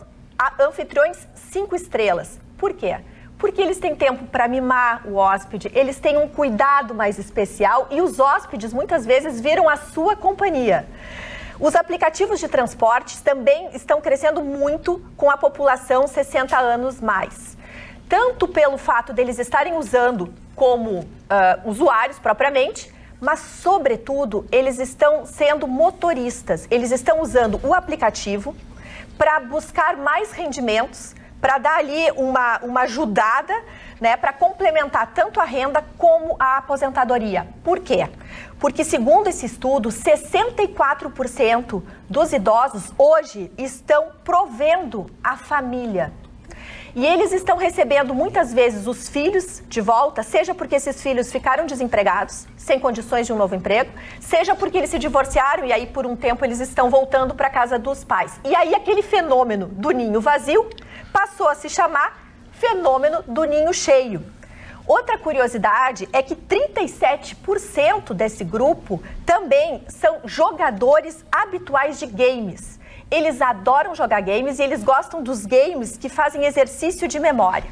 anfitriões cinco estrelas. Por quê? Porque eles têm tempo para mimar o hóspede, eles têm um cuidado mais especial e os hóspedes muitas vezes viram a sua companhia. Os aplicativos de transporte também estão crescendo muito com a população 60 anos mais. Tanto pelo fato deles estarem usando como uh, usuários propriamente, mas, sobretudo, eles estão sendo motoristas. Eles estão usando o aplicativo para buscar mais rendimentos para dar ali uma, uma ajudada, né, para complementar tanto a renda como a aposentadoria. Por quê? Porque, segundo esse estudo, 64% dos idosos hoje estão provendo a família. E eles estão recebendo muitas vezes os filhos de volta, seja porque esses filhos ficaram desempregados, sem condições de um novo emprego, seja porque eles se divorciaram e aí por um tempo eles estão voltando para casa dos pais. E aí aquele fenômeno do ninho vazio passou a se chamar fenômeno do ninho cheio. Outra curiosidade é que 37% desse grupo também são jogadores habituais de games. Eles adoram jogar games e eles gostam dos games que fazem exercício de memória.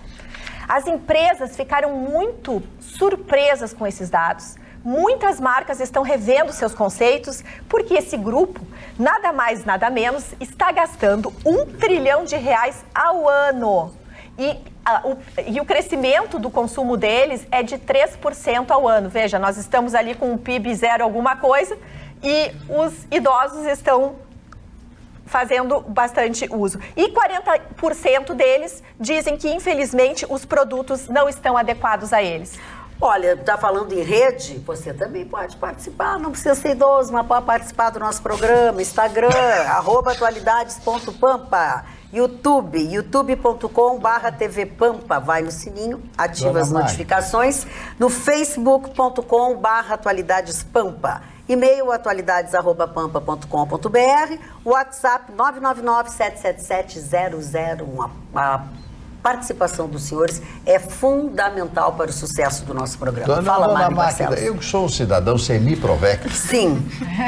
As empresas ficaram muito surpresas com esses dados. Muitas marcas estão revendo seus conceitos porque esse grupo, nada mais, nada menos, está gastando um trilhão de reais ao ano. E, a, o, e o crescimento do consumo deles é de 3% ao ano. Veja, nós estamos ali com um PIB zero alguma coisa e os idosos estão fazendo bastante uso. E 40% deles dizem que, infelizmente, os produtos não estão adequados a eles. Olha, está falando em rede, você também pode participar, não precisa ser idoso, mas pode participar do nosso programa, Instagram, [LAUGHS] arroba atualidades.pampa, YouTube, youtube.com barra TV Pampa, vai no sininho, ativa as notificações, no facebook.com barra atualidades Pampa, e-mail atualidades.pampa.com.br, WhatsApp 999 777 001, a participação dos senhores é fundamental para o sucesso do nosso programa. Dona, Fala, dona Mário Barcelos. eu sou um cidadão semi-provec. Sim.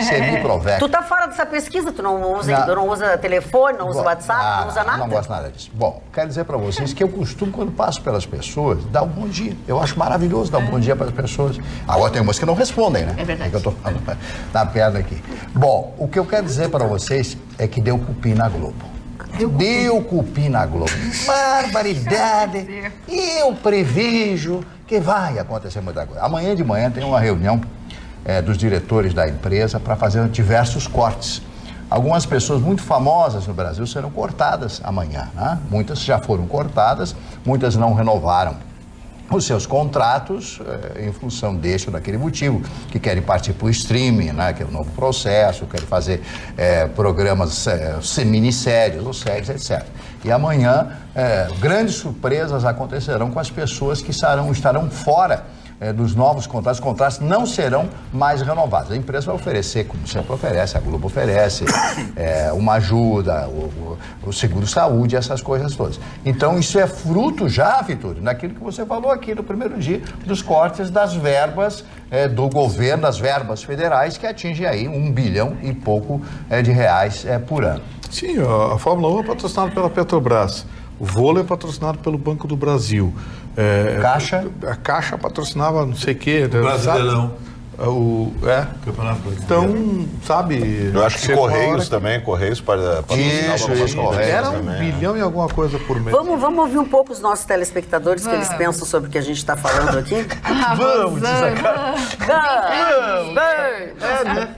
Semi-provec. Tu tá fora dessa pesquisa, tu não usa, Não. tu não usa telefone, não usa Bom, WhatsApp, ah, não usa nada? Não gosto nada disso. Bom, quero dizer para vocês que eu costumo, quando passo pelas pessoas, dar um bom dia. Eu acho maravilhoso dar um bom dia para as pessoas. Agora tem umas que não respondem, né? É verdade. que eu tô falando [LAUGHS] na perna aqui. Bom, o que eu quero dizer para vocês é que deu cupim na Globo. Deu cupim na Globo. Barbaridade. E eu prevejo que vai acontecer muita coisa. Amanhã de manhã tem uma reunião eh, dos diretores da empresa para fazer diversos cortes. Algumas pessoas muito famosas no Brasil serão cortadas amanhã. Né? Muitas já foram cortadas, muitas não renovaram os seus contratos eh, em função deste ou daquele motivo, que querem partir para o streaming, né, que é o novo processo, querem fazer eh, programas, eh, minissérios ou séries, etc. E amanhã, eh, grandes surpresas acontecerão com as pessoas que estarão, estarão fora eh, dos novos contratos. Os contratos não serão mais renovados. A empresa vai oferecer, como sempre oferece, a Globo oferece, [COUGHS] eh, uma ajuda, o, o- o seguro-saúde, essas coisas todas. Então, isso é fruto já, Vitor, daquilo que você falou aqui no primeiro dia, dos cortes das verbas eh, do governo, das verbas federais, que atingem aí um bilhão e pouco de reais por ano. Sim, a Fórmula 1 é patrocinada pela Petrobras. O vôlei é patrocinado pelo Banco do Brasil. É, Caixa? A Caixa patrocinava não sei o quê. né, Brasileirão. O, é. Campeonato Brasileiro. Então, sabe. Eu acho que Correios que- também, Correios para patrocinar Isso, algumas isso. Correios Era um também. bilhão e alguma coisa por mês. Vamos, vamos ouvir um pouco os nossos telespectadores, o que eles Vamos. pensam sobre o que a gente está falando aqui? [LAUGHS] Vamos, diz a cara. É, né?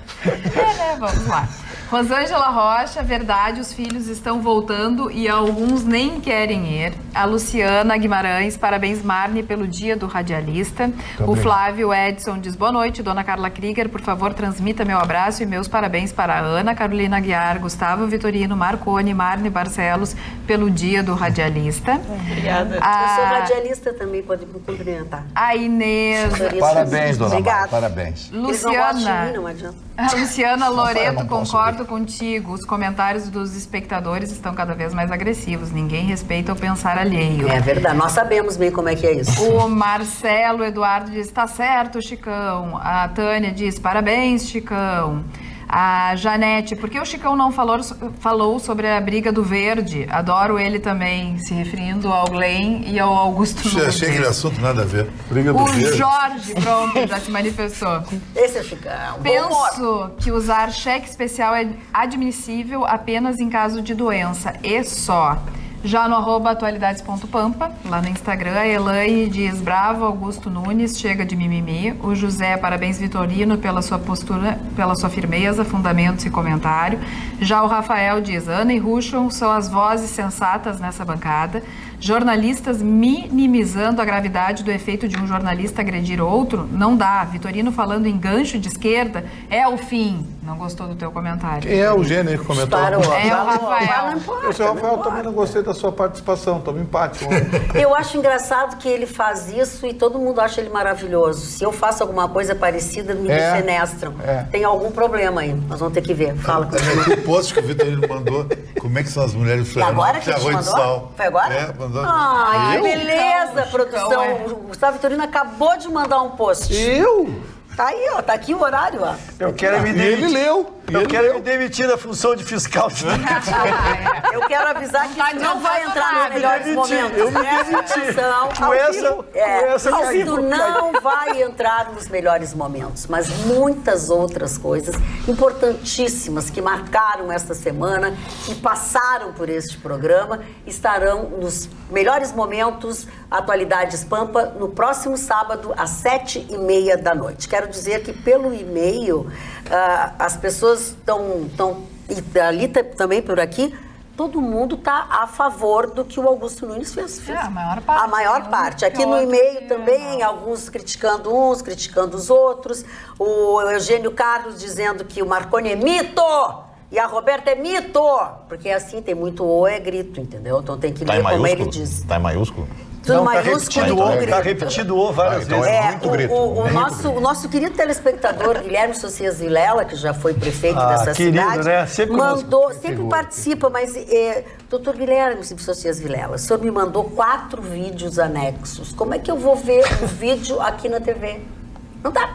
Vamos lá. Rosângela Rocha, verdade, os filhos estão voltando e alguns nem querem ir. A Luciana Guimarães, parabéns Marne pelo dia do radialista. O Flávio Edson diz boa noite, dona Carla Krieger, por favor transmita meu abraço e meus parabéns para a Ana Carolina Guiar, Gustavo Vitorino, Marcone, Marne Barcelos pelo dia do radialista. Obrigada. Eu A, sou radialista também, pode me cumprimentar. a Inês, Parabéns, dona Mar, Obrigada. parabéns. Eles não mim, Luciana. não adianta. A Luciana eu Loreto, posso concordo contigo. Os comentários dos espectadores estão cada vez mais agressivos. Ninguém respeita o pensar alheio. É verdade, nós sabemos bem como é que é isso. O Marcelo Eduardo diz: tá certo, Chicão. A Tânia diz: parabéns, Chicão. A Janete, por que o Chicão não falou, falou sobre a briga do Verde? Adoro ele também, se referindo ao Glenn e ao Augusto Achei Nunes. aquele assunto nada a ver. Briga do O Verde. Jorge, pronto, já se manifestou. [LAUGHS] Esse é o Chicão. Penso que usar cheque especial é admissível apenas em caso de doença e só. Já no arroba atualidades.pampa, lá no Instagram, a Elaine diz bravo Augusto Nunes, chega de mimimi. O José, parabéns Vitorino pela sua postura, pela sua firmeza, fundamentos e comentário. Já o Rafael diz, Ana e Ruschel são as vozes sensatas nessa bancada. Jornalistas minimizando a gravidade do efeito de um jornalista agredir outro, não dá. Vitorino falando em gancho de esquerda é o fim. Não gostou do teu comentário. Quem é o gênio aí que comentou? Parou. É o Rafael. não importa, Eu, seu Rafael, também não gostei da sua participação. Toma empate. [LAUGHS] Eu acho engraçado que ele faz isso e todo mundo acha ele maravilhoso. Se eu faço alguma coisa parecida, me É. defenestram. É. Tem algum problema aí. Nós vamos ter que ver. Fala com ele. O post que o Vitorino mandou, como é que são as mulheres E flerando agora que de ele te arroz de mandou? sal. Foi agora? É, Ai, Eu? beleza, produção. O Gustavo Vitorino acabou de mandar um post. Eu? Tá aí, ó. Tá aqui o horário, ó. Eu quero me E ele leu. Eu ele quero me demitir da função de fiscal. [LAUGHS] Eu quero avisar que isso não vai entrar nos melhores Eu me demiti, momentos. eu me demiti. atenção. Com essa- com é, essa fico- não vai entrar nos melhores momentos, mas muitas outras coisas importantíssimas que marcaram esta semana e passaram por este programa estarão nos melhores momentos Atualidades Pampa no próximo sábado às sete e meia da noite. Quero dizer que pelo e-mail ah, as pessoas estão estão e ali ta- também por aqui todo mundo está a favor do que o Augusto Nunes fez. fez. É, a maior parte. A maior um parte. Aqui no e-mail que também, não. alguns criticando uns, criticando os outros. O Eugênio Carlos dizendo que o Marconi é mito! E a Roberta é mito! Porque assim, tem muito o é grito, entendeu? Então tem que Tá ler como ele diz. Tá em maiúsculo? Tudo Não, tá maiúsculo repetido e o, com tá grito. repetido o várias Ah, então vezes. é muito o, grito, o- o muito nosso, o nosso querido telespectador, Guilherme Socias Vilela, que já foi prefeito Ah, dessa querido, cidade, né? Sempre conosco. mandou, sempre participa, mas, é, doutor Guilherme Socias Vilela, o senhor me mandou quatro vídeos anexos. Como é que eu vou ver o [LAUGHS] vídeo aqui na TV? Não dá.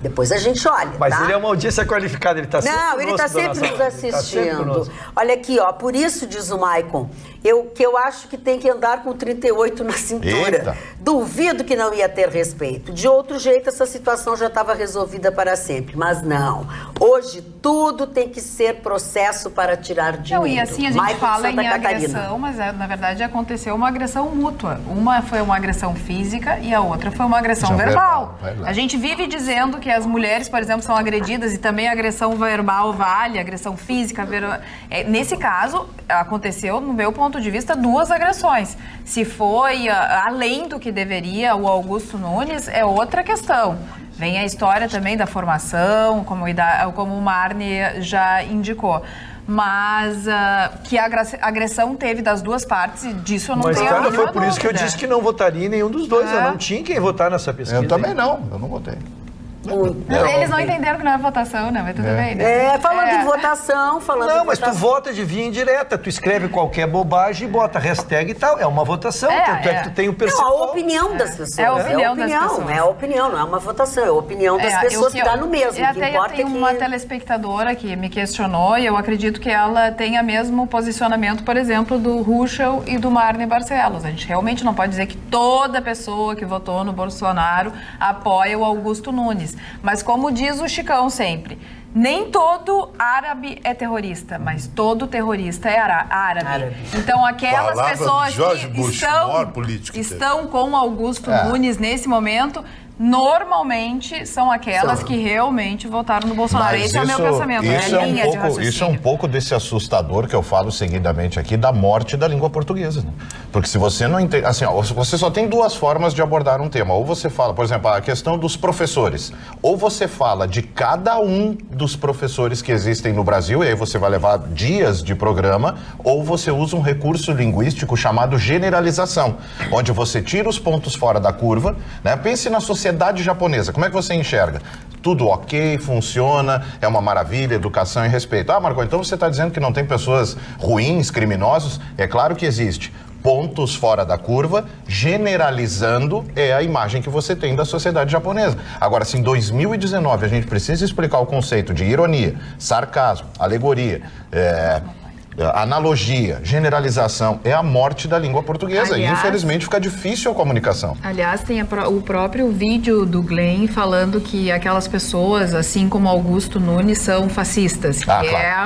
Depois a gente olha. Mas tá? ele é uma audiência qualificada, ele está sempre Não, ele está sempre nos Sara. Tá sempre assistindo. Olha aqui, ó. Por isso, diz o Maicon, eu, que eu acho que tem que andar com 38 na cintura. Eita. Duvido que não ia ter respeito. De outro jeito, essa situação já estava resolvida para sempre. Mas não. Hoje, tudo tem que ser processo para tirar dinheiro. Não, e assim a gente de fala em Catarina. agressão, mas é, na verdade aconteceu uma agressão mútua. Uma foi uma agressão física e a outra foi uma agressão Agressão verbal. verbal. A gente vive dizendo que as mulheres, por exemplo, são agredidas e também a agressão verbal vale, agressão física. ver- é, nesse caso, aconteceu, no meu ponto de vista, duas agressões. Se foi ah, além do que deveria o Augusto Nunes, é outra questão. Vem a história também da formação, como, como o Marne já indicou. Mas ah, que a agressão teve das duas partes, e disso eu não Mas, tenho a cara, foi por isso que eu dúvida. disse que não votaria em nenhum dos dois. Eu É. não tinha quem votar nessa pesquisa. Eu também não, eu não votei. Mas Eles não entenderam que não é votação, né? Mas tudo bem, né? É, falando É. em votação, falando Não, mas tu votação. vota de via indireta. Tu escreve qualquer bobagem e bota hashtag e tal. É uma votação. É, tanto é, é. que tu tem o Não, percentual. a opinião das pessoas. É a opinião das opinião, pessoas. É a opinião, não é uma votação, é a opinião das É, pessoas que, dá no mesmo. E até importa tem é que... uma telespectadora que me questionou e eu acredito que ela tenha mesmo posicionamento, por exemplo, do Ruschel e do Marne Barcelos. A gente realmente não pode dizer que toda pessoa que votou no Bolsonaro apoia o Augusto Nunes. Mas como diz o Chicão sempre, nem todo árabe é terrorista, mas todo terrorista é árabe. árabe. Então aquelas Palavra pessoas que Bush, estão, estão com Augusto É. Nunes nesse momento, normalmente são aquelas que realmente votaram no Bolsonaro. Esse é o meu pensamento, isso é é um pouco, isso é um pouco desse assustador que eu falo seguidamente aqui da morte da língua portuguesa. né? Porque se você não entende, assim, ó, você só tem duas formas de abordar um tema. Ou você fala, por exemplo, a questão dos professores. Ou você fala de cada um dos professores que existem no Brasil, e aí você vai levar dias de programa, ou você usa um recurso linguístico chamado generalização, onde você tira os pontos fora da curva, né? Pense na sociedade japonesa. Como é que você enxerga? Tudo ok, funciona, é uma maravilha, educação e respeito. Ah, Marco, então você está dizendo que não tem pessoas ruins, criminosos? É claro que existe. Pontos fora da curva, generalizando, é a imagem que você tem da sociedade japonesa. Agora, se em 2019 a gente precisa explicar o conceito de ironia, sarcasmo, alegoria, é, analogia, generalização, é a morte da língua portuguesa. Aliás- e infelizmente fica difícil a comunicação. Aliás, tem a o próprio vídeo do Glenn falando que aquelas pessoas, assim como Augusto Nunes, são fascistas. Que Ah,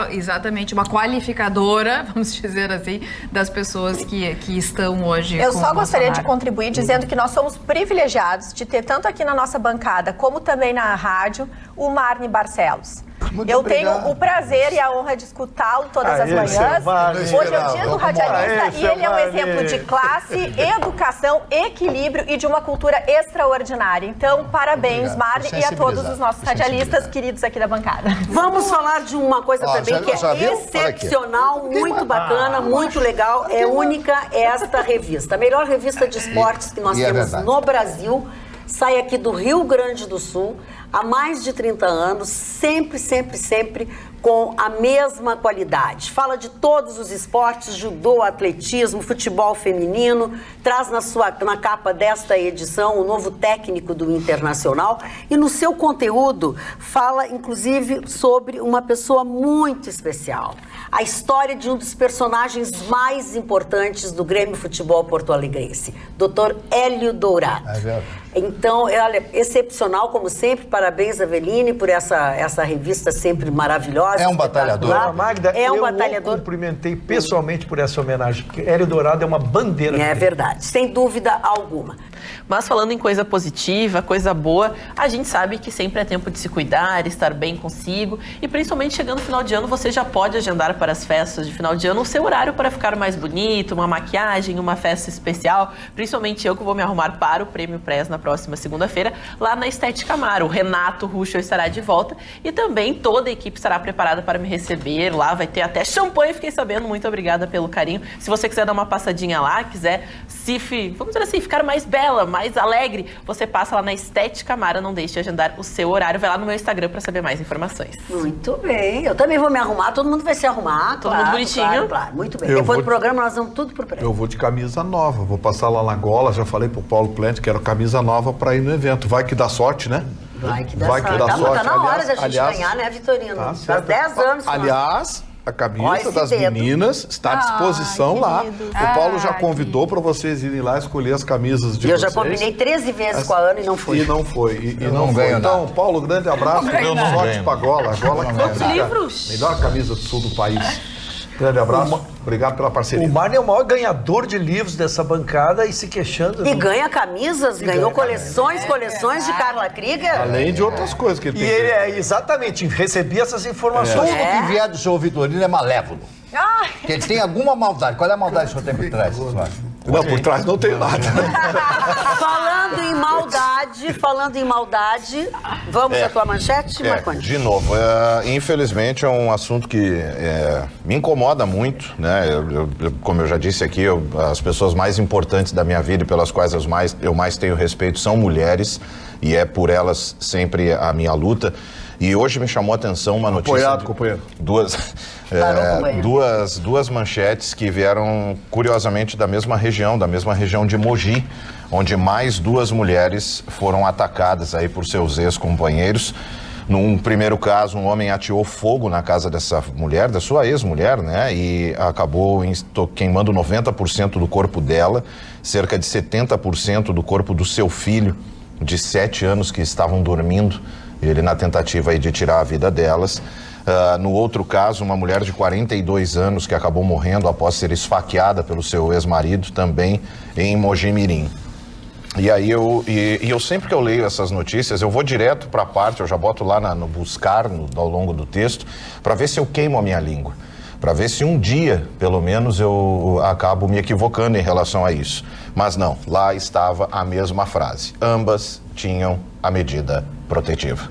é exatamente uma qualificadora, [LAUGHS] vamos dizer assim, das pessoas que, que estão hoje Eu com só gostaria de contribuir dizendo que nós somos privilegiados de ter tanto aqui na nossa bancada como também na rádio o Marne Barcelos. Eu obrigado. tenho o prazer e a honra de escutá-lo todas Aê, as seu manhãs. Marne. Hoje é o dia do radialista e seu ele é um exemplo de classe, [LAUGHS] educação, equilíbrio e de uma cultura extraordinária. Então, parabéns, Tô e a todos os nossos radialistas queridos aqui da bancada. [LAUGHS] Vamos falar de uma coisa Ó, também já- que já é viu? Excepcional, muito bacana, muito legal. É única esta revista. A melhor revista de esportes que nós E é temos verdade. no Brasil. Sai aqui do Rio Grande do Sul há mais de 30 anos, sempre, sempre, sempre com a mesma qualidade. Fala de todos os esportes, judô, atletismo, futebol feminino, traz na sua na capa desta edição o novo técnico do Internacional e no seu conteúdo fala inclusive sobre uma pessoa muito especial. A história de um dos personagens mais importantes do Grêmio Futebol Porto Alegrense, Dr. Hélio Dourado. É. Então, olha, excepcional como sempre. Parabéns, Aveline, por essa, essa revista sempre maravilhosa. É um batalhador. Dona Magda, é um eu batalhador. o cumprimentei pessoalmente por essa homenagem, porque Hélio Dourado é uma bandeira. É do verdade, sem dúvida alguma. Mas falando em coisa positiva, coisa boa, a gente sabe que sempre é tempo de se cuidar, estar bem consigo e principalmente chegando no final de ano, você já pode agendar para as festas de final de ano o seu horário para ficar mais bonito, uma maquiagem, uma festa especial. Principalmente eu que vou me arrumar para o Prêmio Press na próxima segunda-feira, lá na Estética Amaro. O Renato Ruschel estará de volta e também toda a equipe estará preparada para me receber. Lá vai ter até champanhe, fiquei sabendo. Muito obrigada pelo carinho. Se você quiser dar uma passadinha lá, quiser se, vamos dizer assim, ficar mais bela, mais alegre, você passa lá na Estética Amara. Não deixe de agendar o seu horário. Vai lá no meu Instagram para saber mais informações. Muito bem. Eu também vou me arrumar, todo mundo vai se arrumar. Todo claro, mundo bonitinho? Claro, claro. Muito bem. Eu Depois vou- do programa, nós vamos tudo pro prédio. Eu vou de camisa nova, vou passar lá na gola, já falei pro Paulo Plant que era camisa nova para ir no evento. Vai que dá sorte, né? Vai que dá Vai que sorte. dá Tá, sorte. tá na hora Aliás- da gente aliás- ganhar, né, Vitorino? Tá Faz certo. 10 anos. que nós- Aliás, a camisa das dedo. meninas está à disposição lá. O Paulo já Ah, convidou para vocês irem lá escolher as camisas de eu já vocês. combinei 13 vezes com a Ana e não fui. E não foi. E, e Eu não, não foi. Então, Paulo, grande abraço. Não Deu nada. sorte pra gola. A gola que Quantos livros? Melhor camisa do sul do país. Grande abraço. Obrigado pela parceria. O Marne é o maior ganhador de livros dessa bancada e se queixando. E ganha camisas, ganhou ganha coleções, coleções de Carla Krieger. Além de outras coisas que ele E tem. ele é exatamente, recebi essas informações. Tudo que vier do senhor Vitorino é malévolo. Ai, Que ele tem alguma maldade. Qual é a maldade que o senhor tem por trás? Não, por trás não tem nada. [LAUGHS] Falando em maldade, falando em maldade, vamos É. à tua manchete, É, Marconi? de novo, é, infelizmente é um assunto que é, me incomoda muito, né? Eu- eu- como eu já disse aqui, eu- as pessoas mais importantes da minha vida e pelas quais eu mais, eu mais tenho respeito são mulheres e é por elas sempre a minha luta. E hoje me chamou a atenção uma notícia. Apoiado, de- companheiro. Duas, [LAUGHS] é, duas, duas manchetes que vieram, curiosamente, da mesma região, da mesma região de Mogi, onde mais duas mulheres foram atacadas aí por seus ex-companheiros. Num primeiro caso, um homem ateou fogo na casa dessa mulher, da sua ex-mulher, né? E acabou queimando 90% do corpo dela, cerca de 70% do corpo do seu filho de sete anos que estavam dormindo, ele na tentativa de tirar a vida delas. Uh, no outro caso, uma mulher de 42 anos que acabou morrendo após ser esfaqueada pelo seu ex-marido, também em Mojimirim. E aí eu, e, e, eu sempre que eu leio essas notícias, eu vou direto para a parte, eu já boto lá na, no buscar no, ao longo do texto, para ver se eu queimo a minha língua. Para ver se um dia, pelo menos, eu acabo me equivocando em relação a isso. Mas não, lá estava a mesma frase. Ambas tinham a medida protetiva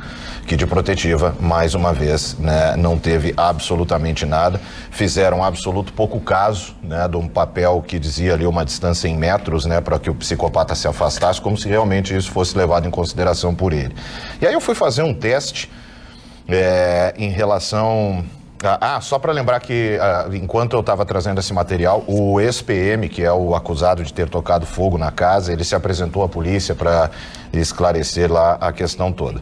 que de protetiva, mais uma vez, né, não teve absolutamente nada. Fizeram absoluto pouco caso né, de um papel que dizia ali uma distância em metros né, para que o psicopata se afastasse, como se realmente isso fosse levado em consideração por ele. E aí eu fui fazer um teste é, em relação ah, só para lembrar que ah, enquanto eu estava trazendo esse material, o ex-PM, que é o acusado de ter tocado fogo na casa, ele se apresentou à polícia para esclarecer lá a questão toda.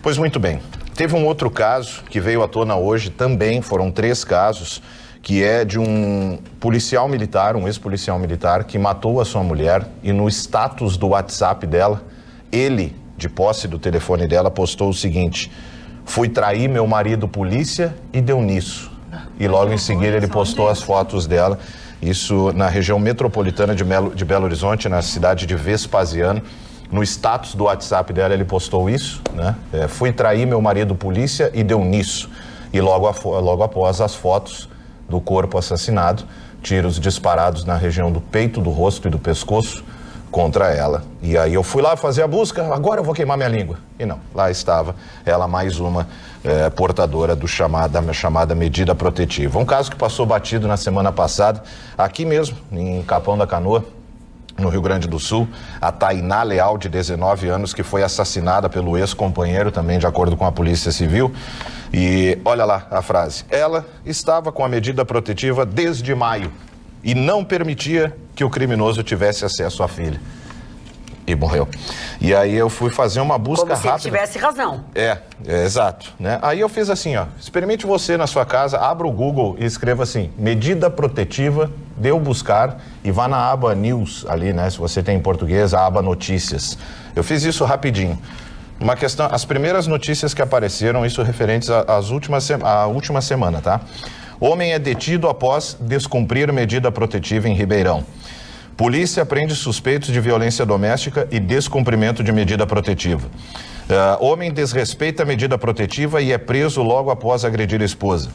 Pois muito bem. Teve um outro caso que veio à tona hoje também, foram três casos, que é de um policial militar, um ex-policial militar, que matou a sua mulher e no status do WhatsApp dela, ele, de posse do telefone dela, postou o seguinte: Fui trair meu marido polícia e deu nisso. E logo em seguida ele postou as fotos dela, isso na região metropolitana de, Melo, de Belo Horizonte, na cidade de Vespasiano. No status do WhatsApp dela, ele postou isso, né? É, fui trair meu marido polícia e deu nisso. E logo, logo após as fotos do corpo assassinado, tiros disparados na região do peito, do rosto e do pescoço contra ela. E aí eu fui lá fazer a busca, agora eu vou queimar minha língua. E não, lá estava ela mais uma é, portadora do chamada, chamada medida protetiva. Um caso que passou batido na semana passada, aqui mesmo, em Capão da Canoa, no Rio Grande do Sul, a Tainá Leal, de 19 anos, que foi assassinada pelo ex-companheiro, também de acordo com a Polícia Civil. E olha lá a frase. Ela estava com a medida protetiva desde maio e não permitia que o criminoso tivesse acesso à filha. E morreu. E aí eu fui fazer uma busca Como se rápida. ele tivesse razão. É, é, exato. Né? Aí eu fiz assim, ó. Experimente você na sua casa, abra o Google e escreva assim: medida protetiva, deu buscar e vá na aba News ali, né? Se você tem em português, a aba Notícias. Eu fiz isso rapidinho. Uma questão, as primeiras notícias que apareceram, isso referentes às últimas, à última semana, tá? Homem é detido após descumprir medida protetiva em Ribeirão. Polícia prende suspeitos de violência doméstica e descumprimento de medida protetiva. Uh, homem desrespeita a medida protetiva e é preso logo após agredir a esposa.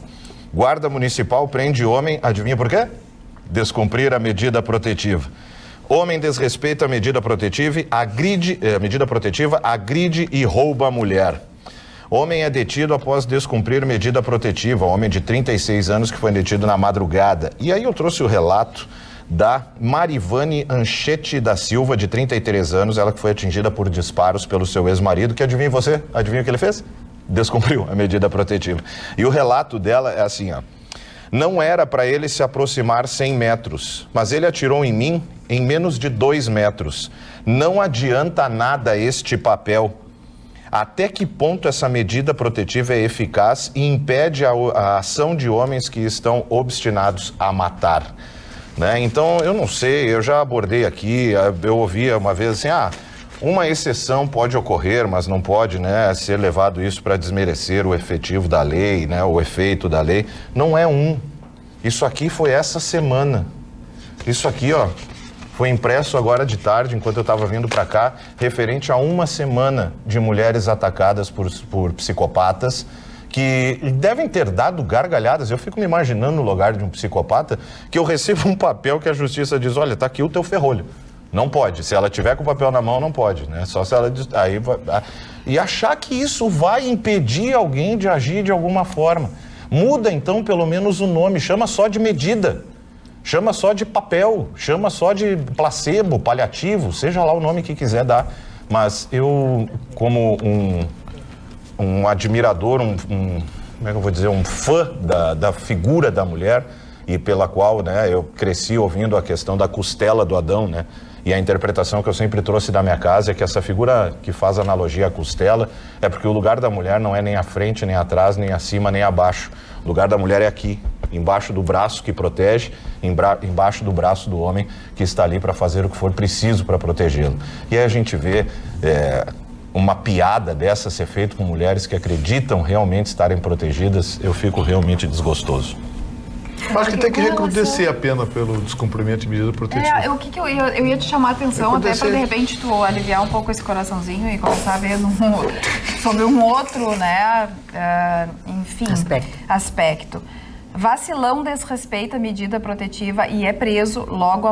Guarda municipal prende homem, adivinha por quê? Descumprir a medida protetiva. Homem desrespeita a medida protetiva, agride, eh, medida protetiva, agride e rouba a mulher. Homem é detido após descumprir medida protetiva. Homem de 36 anos que foi detido na madrugada. E aí eu trouxe o relato da Marivane Anchete da Silva, de 33 anos, ela que foi atingida por disparos pelo seu ex-marido, que adivinha você? Adivinha o que ele fez? Descumpriu a medida protetiva. E o relato dela é assim, ó. Não era para ele se aproximar 100 metros, mas ele atirou em mim em menos de 2 metros. Não adianta nada este papel. Até que ponto essa medida protetiva é eficaz e impede a, a ação de homens que estão obstinados a matar? Né? Então, eu não sei, eu já abordei aqui, eu ouvia uma vez assim, ah, uma exceção pode ocorrer, mas não pode né, ser levado isso para desmerecer o efetivo da lei, né, o efeito da lei. Não é um. Isso aqui foi essa semana. Isso aqui, ó, foi impresso agora de tarde, enquanto eu estava vindo para cá, referente a uma semana de mulheres atacadas por, por psicopatas que devem ter dado gargalhadas. Eu fico me imaginando no lugar de um psicopata que eu recebo um papel que a justiça diz: olha, tá aqui o teu ferrolho. Não pode. Se ela tiver com o papel na mão, não pode, né? Só se ela aí e achar que isso vai impedir alguém de agir de alguma forma. Muda então pelo menos o nome, chama só de medida. Chama só de papel, chama só de placebo, paliativo, seja lá o nome que quiser dar. Mas eu, como um um admirador, um, um, como é que eu vou dizer, um fã da, da figura da mulher e pela qual né, eu cresci ouvindo a questão da costela do Adão, né? E a interpretação que eu sempre trouxe da minha casa é que essa figura que faz analogia à costela é porque o lugar da mulher não é nem à frente, nem atrás, nem acima, nem abaixo. O lugar da mulher é aqui, embaixo do braço que protege, embaixo do braço do homem que está ali para fazer o que for preciso para protegê-lo. E aí a gente vê é, uma piada dessa ser feita com mulheres que acreditam realmente estarem protegidas, eu fico realmente desgostoso. Acho que tem que recrudescer a pena pelo descumprimento de medida protetiva. É, o que, que eu, ia, eu ia te chamar a atenção até para de repente tu aliviar um pouco esse coraçãozinho e começar a ver num- [LAUGHS] sobre um outro, né, é, enfim, aspecto. Vacilão desrespeita a medida protetiva e é preso logo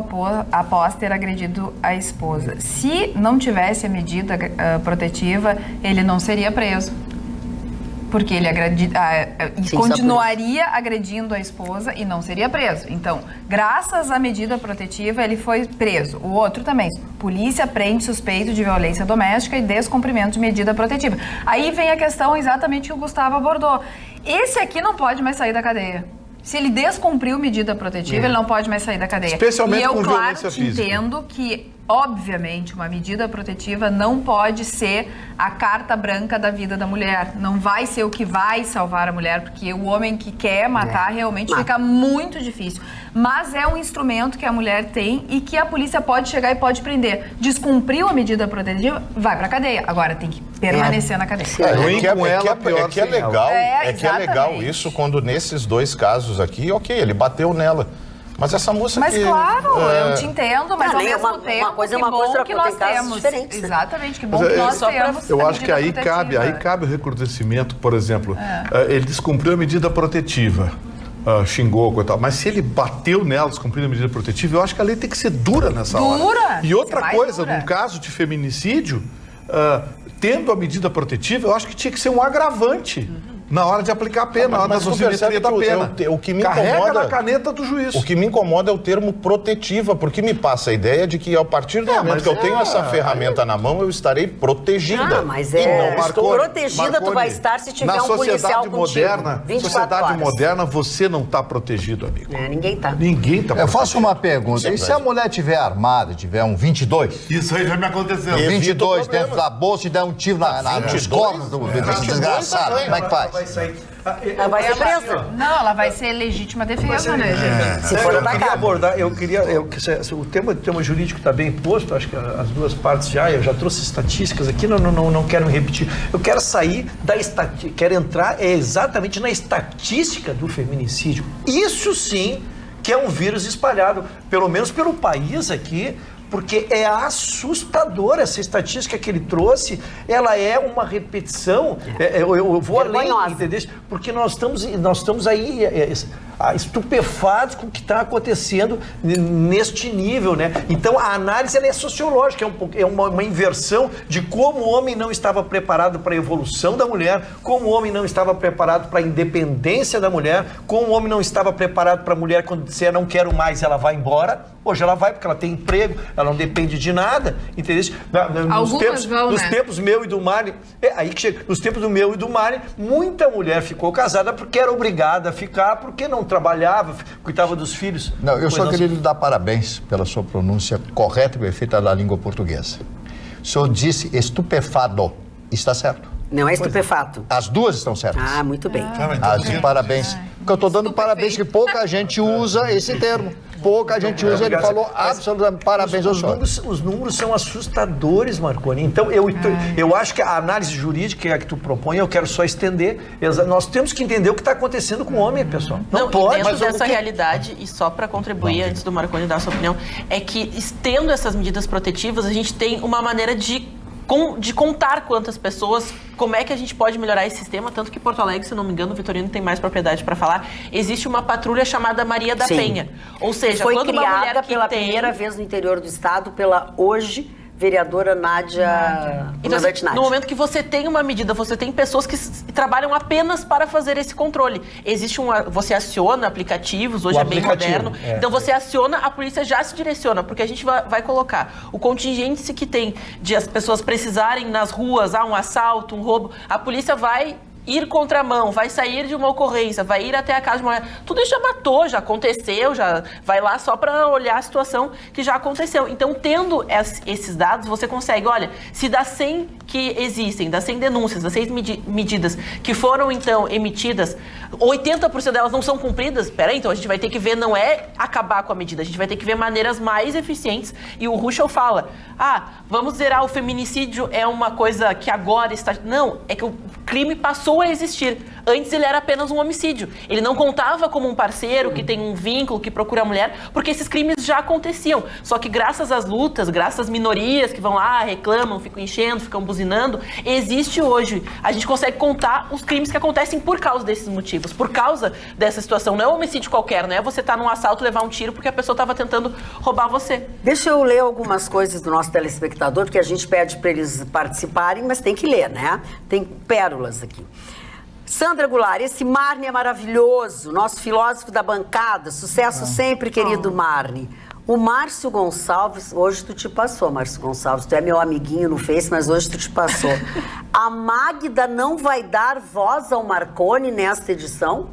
após ter agredido a esposa. Se não tivesse a medida eh, protetiva, ele não seria preso. Porque ele agredi, ah, ah, e Sim, continuaria agredindo a esposa e não seria preso. Então, graças à medida protetiva, ele foi preso. O outro também. Polícia prende suspeito de violência doméstica e descumprimento de medida protetiva. Aí vem a questão exatamente que o Gustavo abordou. Esse aqui não pode mais sair da cadeia. Se ele descumpriu medida protetiva, É. ele não pode mais sair da cadeia. Especialmente e eu, com claro, violência física. entendo que, obviamente, uma medida protetiva não pode ser a carta branca da vida da mulher. Não vai ser o que vai salvar a mulher, porque o homem que quer matar É. realmente fica muito difícil. Mas é um instrumento que a mulher tem e que a polícia pode chegar e pode prender. Descumpriu a medida protetiva, vai pra cadeia. Agora tem que permanecer na cadeia. É, é que, é, é que é- é que é legal, É, é, que é legal isso quando nesses dois casos aqui, ok, ele bateu nela. Mas essa moça Mas que, claro, é, eu te entendo, mas Não, ao nem é mesmo uma- tempo, uma coisa é que uma bom coisa, que nós temos. diferentes, né? Exatamente, que bom Mas que é- nós temos Eu acho que aí medida cabe, aí protetiva. cabe o recrudescimento, por exemplo, É. eh, ele descumpriu a medida protetiva, ah, xingou, e tal, mas se ele bateu nela descumprindo a medida protetiva, eu acho que a lei tem que ser dura nessa hora. Dura? E outra coisa, dura. num caso de feminicídio, ah, tendo a medida protetiva, eu acho que tinha que ser um agravante. Na hora de aplicar a pena, na hora da dosimetria da pena. eu- o que me Carrega incomoda- na caneta do juiz. O que me incomoda é o termo protetiva, porque me passa a ideia de que a partir do É, momento que eu é- tenho essa ferramenta na mão, eu estarei protegida. Ah, mas E é- não estou. protegida tu vai estar se tiver na um policial sociedade contigo, moderna, 24 sociedade horas. moderna, você não está protegido, amigo. É, ninguém tá. Ninguém está Eu faço uma pergunta. E se a mulher tiver armada, tiver um 22? Isso aí já me aconteceu. Um Evita 22 o dentro da bolsa e der um tiro na, na, nos 22? cornos do, desse desgraçado. Como é que faz? Ela vai ser presa. Não, ela vai ser legítima defesa, né, gente? Se É, for eu queria atacado. abordar, eu queria, eu, o tema, o tema jurídico está bem posto, acho que as duas partes já, eu já trouxe estatísticas aqui, não, não, não, não quero me repetir. Eu quero sair da estatística, quero entrar é, exatamente na estatística do feminicídio. Isso sim que é um vírus espalhado, pelo menos pelo país aqui, porque é assustadora essa estatística que ele trouxe, ela é uma repetição, é, é, eu, eu vou além, Vergonhosa. entendeu? Porque nós estamos, nós estamos aí é, é, estupefados com o que está acontecendo neste nível, né? Então a análise é sociológica, é, um é uma, uma inversão de como o homem não estava preparado para a evolução da mulher, como o homem não estava preparado para a independência da mulher, como o homem não estava preparado para a mulher quando disser não quero mais, ela vai embora. Hoje ela vai porque ela tem emprego, ela não depende de nada, entendeu? Nos Algumas tempos, vão, nos né? tempos meu e do Mari, é aí que chega, nos tempos do meu e do Mari, muita mulher ficou casada porque era obrigada a ficar, porque não trabalhava, cuidava dos filhos. Não, eu Pois só não, queria lhe dar parabéns pela sua pronúncia correta e perfeita da língua portuguesa. O senhor disse estupefado. Está certo? Não é estupefato. As duas estão certas. Ah, muito bem. As de parabéns. Porque eu estou dando parabéns, que pouca gente usa esse termo. Pouca gente usa. Ele falou absolutamente parabéns ao números, os números são assustadores, Marconi. Então, eu, eu acho que a análise jurídica é a que tu propõe, eu quero só estender. Nós temos que entender o que está acontecendo com o homem, pessoal. Não, Não, pode. e dentro mas dessa que- realidade, e só para contribuir antes do Marconi dar a sua opinião, é que tendo essas medidas protetivas, a gente tem uma maneira de, con- de contar quantas pessoas, como é que a gente pode melhorar esse sistema, tanto que Porto Alegre, se não me engano, o Vitorino tem mais propriedade para falar, existe uma patrulha chamada Maria da Sim. Penha. Ou seja, Foi quando uma criada mulher que pela tem... primeira vez no interior do estado pela hoje vereadora Nádia, Então, assim, Nádia. no momento que você tem uma medida, você tem pessoas que trabalham apenas para fazer esse controle. Existe um, você aciona aplicativos, hoje O é bem moderno. é. Então você aciona, a polícia já se direciona, porque a gente vai, vai colocar o contingente que tem de as pessoas precisarem nas ruas, ah, um assalto, um roubo, a polícia vai ir contramão, vai sair de uma ocorrência, vai ir até a casa de uma tudo isso já matou, já aconteceu, já vai lá só para olhar a situação que já aconteceu. Então, tendo esses dados, você consegue, olha, se das 100 que existem, das 100 denúncias, das 100 medi medidas que foram então emitidas, 80% delas não são cumpridas, peraí, então a gente vai ter que ver, não é acabar com a medida, a gente vai ter que ver maneiras mais eficientes. E o Ruschel fala, ah, vamos zerar o feminicídio é uma coisa que agora está... Não, é que o crime passou a existir. Antes ele era apenas um homicídio. Ele não contava como um parceiro que tem um vínculo, que procura a mulher, porque esses crimes já aconteciam. Só que graças às lutas, graças às minorias que vão lá, reclamam, ficam enchendo, ficam buzinando, existe hoje. A gente consegue contar os crimes que acontecem por causa desses motivos, por causa dessa situação. Não é um homicídio qualquer, não é você estar tá num assalto levar um tiro porque a pessoa estava tentando roubar você. Deixa eu ler algumas coisas do nosso telespectador, porque a gente pede para eles participarem, mas tem que ler, né? Tem pérolas aqui. Sandra Goulart, esse Marne é maravilhoso, nosso filósofo da bancada. Sucesso ah. sempre, querido oh. Marne. O Márcio Gonçalves, hoje tu te passou, Márcio Gonçalves. Tu é meu amiguinho no Face, mas hoje tu te passou. [LAUGHS] A Magda não vai dar voz ao Marconi nesta edição?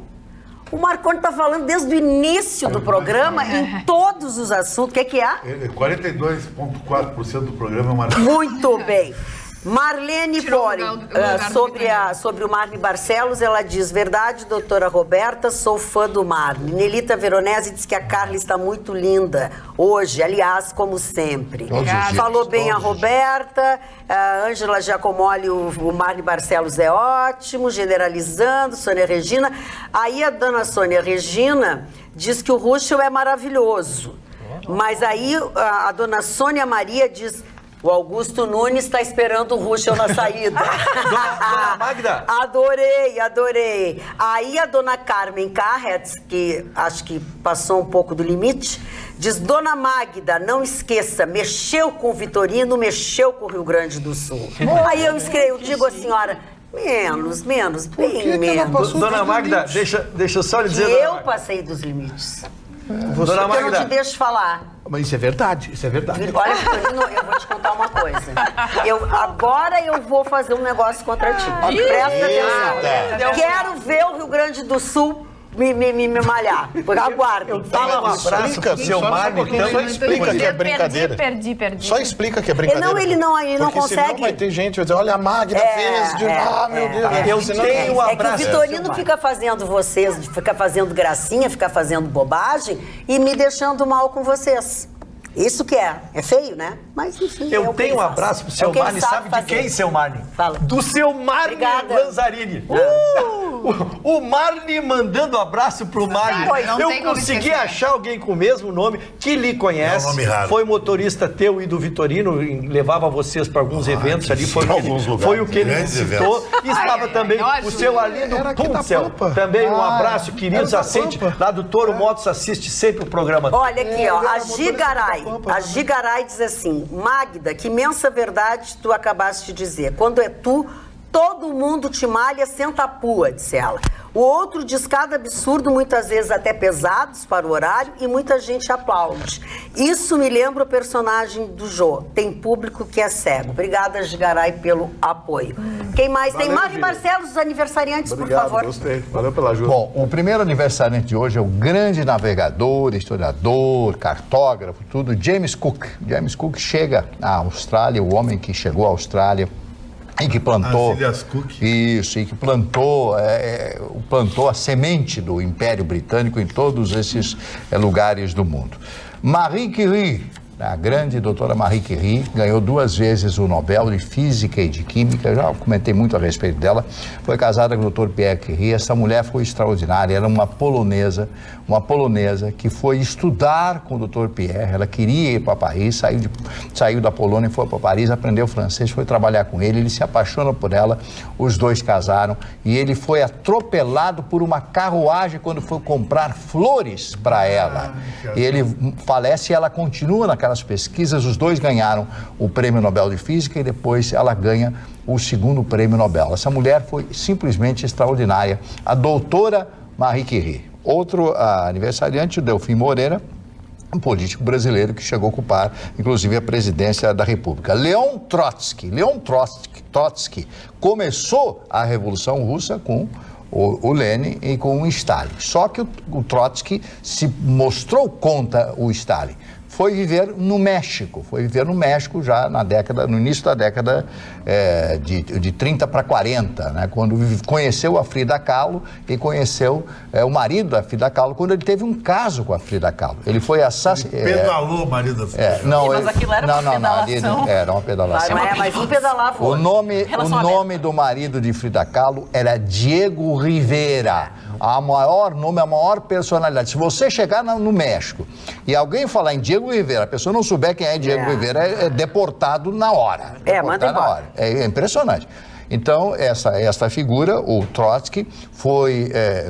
O Marconi está falando desde o início do programa em [LAUGHS] todos os assuntos. O que, é que é? 42,4% do programa é o Marconi. Muito bem. Marlene Pori, uh, sobre, a, sobre o Marne Barcelos, ela diz: Verdade, doutora Roberta, sou fã do Marne. Nelita Veronese diz que a Carla está muito linda hoje, aliás, como sempre. Falou bem a Roberta, a Ângela Giacomoli, o, o Marne Barcelos é ótimo, generalizando, Sônia Regina. Aí a dona Sônia Regina diz que o Ruschel é maravilhoso. Mas aí a, a dona Sônia Maria diz o Augusto Nunes está esperando o Ruschel na saída. [LAUGHS] dona, dona Magda? Adorei, adorei. Aí a dona Carmen Carretz, que acho que passou um pouco do limite, diz: Dona Magda, não esqueça, mexeu com o Vitorino, mexeu com o Rio Grande do Sul. Aí eu escrevo, digo a senhora. Menos, menos, bem menos. Dona Magda, deixa, deixa eu só lhe dizer. eu passei dos limites. Você Dona Magda, eu não te deixo falar. Mas isso é verdade, isso é verdade. Olha, Vitorino, eu vou te contar uma coisa. Eu, agora eu vou fazer um negócio contra ti. Presta atenção. Quero ver o Rio Grande do Sul me, me, me, me malhar. Aguardem. Fala um abraço pro seu Marne, então. Só explica que é brincadeira. Perdi, perdi, perdi. Só explica que é brincadeira. Não, ele não, ele não Porque consegue. Senão vai ter gente vai dizer, olha, a Magda é, fez. De... É, ah, meu Deus. É, eu tenho um abraço. É que o Vitorino fica fazendo vocês, fica fazendo gracinha, fica fazendo bobagem e me deixando mal com vocês. Isso que é. É feio, né? Mas enfim. Eu é tenho um abraço pro seu é Marne. Sabe, sabe de quem, seu Marne? Fala. Do seu Marne Obrigada. Lanzarini. Uh! o, o Marne mandando abraço pro Marne. Eu consegui achar alguém com o mesmo nome que lhe conhece. É um nome raro. Foi motorista teu e do Vitorino, levava vocês para alguns ah, eventos ali. Foi, alguns lugares, foi o que ele citou. E estava ai, também ai, o seu Alindo Puncel. Também um ah, abraço, queridos. Assiste lá do Toro é. Motos, assiste sempre o programa. Olha aqui, ó. A Gigarai. A Gigarai diz assim: Magda, que imensa verdade tu acabaste de dizer. Quando é tu, todo mundo te malha, senta a pua, disse ela. O outro diz cada absurdo, muitas vezes até pesados para o horário, e muita gente aplaude. Isso me lembra o personagem do Jô. Tem público que é cego. Obrigada, Gigaray, pelo apoio. Quem mais? Valeu, Tem Mari Barcelos, os aniversariantes, Obrigado, por favor. Gostei. Valeu pela ajuda. Bom, o primeiro aniversariante de hoje é o grande navegador, historiador, cartógrafo, tudo, James Cook. James Cook chega à Austrália, o homem que chegou à Austrália e que plantou isso e que plantou é, é, plantou a semente do Império Britânico em todos esses é, lugares do mundo. Marie Curie a grande doutora Marie Curie ganhou duas vezes o Nobel de Física e de Química, já comentei muito a respeito dela. Foi casada com o doutor Pierre Curie. Essa mulher foi extraordinária, era uma polonesa, uma polonesa que foi estudar com o doutor Pierre. Ela queria ir para Paris, saiu, de, saiu da Polônia e foi para Paris, aprendeu francês, foi trabalhar com ele. Ele se apaixona por ela, os dois casaram e ele foi atropelado por uma carruagem quando foi comprar flores para ela. E ele falece e ela continua naquela aquelas pesquisas, os dois ganharam o Prêmio Nobel de Física e depois ela ganha o segundo Prêmio Nobel. Essa mulher foi simplesmente extraordinária, a doutora Marie Curie. Outro aniversariante, o Delfim Moreira, um político brasileiro que chegou a ocupar, inclusive, a presidência da República. Leon Trotsky. Leon Trotsky, Trotsky começou a Revolução Russa com o, o Lenin e com o Stalin. Só que o, o Trotsky se mostrou contra o Stalin foi viver no México, foi viver no México já na década, no início da década é, de, de 30 para 40, né, quando conheceu a Frida Kahlo e conheceu é, o marido da Frida Kahlo, quando ele teve um caso com a Frida Kahlo. Ele foi assassinado. Pedalou é, o marido da Frida é, não, Mas aquilo era não, uma não, não, pedalação. ali, era uma pedalação. Mas, mas um pedalar foi. O nome, o nome do marido de Frida Kahlo era Diego Rivera. A maior nome, a maior personalidade. Se você chegar no México e alguém falar em Diego Rivera, a pessoa não souber quem é Diego É. Rivera, é, é deportado na hora. É, Deportado manda na embora. hora. É, é impressionante. Então, essa, essa figura, o Trotsky, foi, é,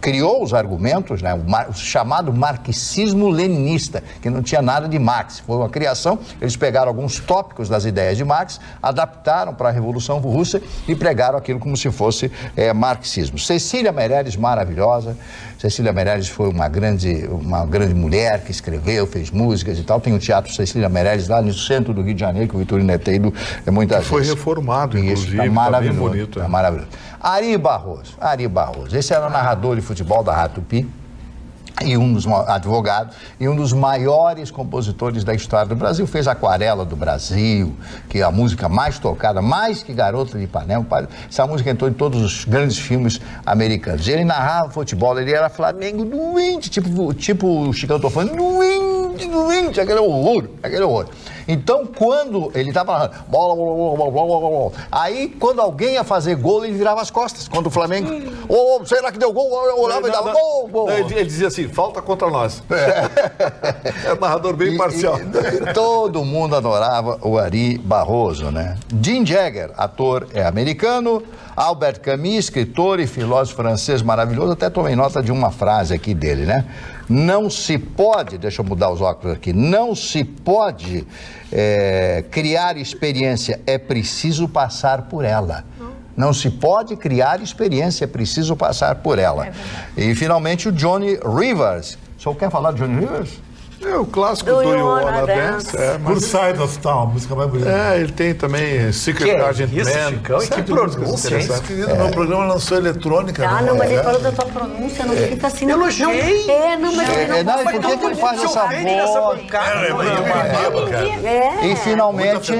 criou os argumentos, né, o, mar- o chamado marxismo-leninista, que não tinha nada de Marx. Foi uma criação, eles pegaram alguns tópicos das ideias de Marx, adaptaram para a Revolução Russa e pregaram aquilo como se fosse é, marxismo. Cecília Meirelles, maravilhosa. Cecília Meirelles foi uma grande, uma grande mulher que escreveu, fez músicas e tal. Tem o Teatro Cecília Meirelles lá no centro do Rio de Janeiro, que o Vitorino é ido é muitas Foi vezes. reformado, Isso, inclusive. tá tá maravilhoso. bem bonito. tá é. maravilhoso. Ari Barroso, Ari Barroso. Esse era o narrador de futebol da Rádio Tupi e um dos advogados e um dos maiores compositores da história do Brasil. Fez Aquarela do Brasil, que é a música mais tocada, mais que Garota de Ipanema. Pa- Essa música entrou em todos os grandes filmes americanos. Ele narrava futebol, ele era Flamengo doente, tipo, tipo o Chicão tô falando, doente, doente, aquele horror, aquele horror. Então, quando ele estava narrando, bola, bola, bola, bola, bola, bola, bola. aí quando alguém ia fazer gol, ele virava as costas. Quando o Flamengo, ô, ô, será que deu gol? Eu olhava e dava gol, gol. Ele, ele dizia assim, falta contra nós. É, [LAUGHS] um narrador bem E- parcial. e- [LAUGHS] todo mundo adorava o Ari Barroso, né? Jim Jagger, ator é americano. Albert Camus, escritor e filósofo francês maravilhoso. Até tomei nota de uma frase aqui dele, né? Não se pode, deixa eu mudar os óculos aqui, não se pode é, criar experiência, é preciso passar por ela. Não se pode criar experiência, é preciso passar por ela. e finalmente o Johnny Rivers. O senhor quer falar de Johnny Rivers? É o clássico Do do, You Wanna Dance? Dance. É, Good mas, Side of Town, a música mais bonita. é, ele tem também Secret Que é Agent isso, Man. Chicão? E que pronúncia, hein? interessantes. Querido, meu programa lançou eletrônica. Ah, né? não, mas ele É. falou da tua pronúncia, não fica assim. Não, Elogiei. Não, é, não, mas ele É, não não, e por que, ele faz essa é. É. E finalmente,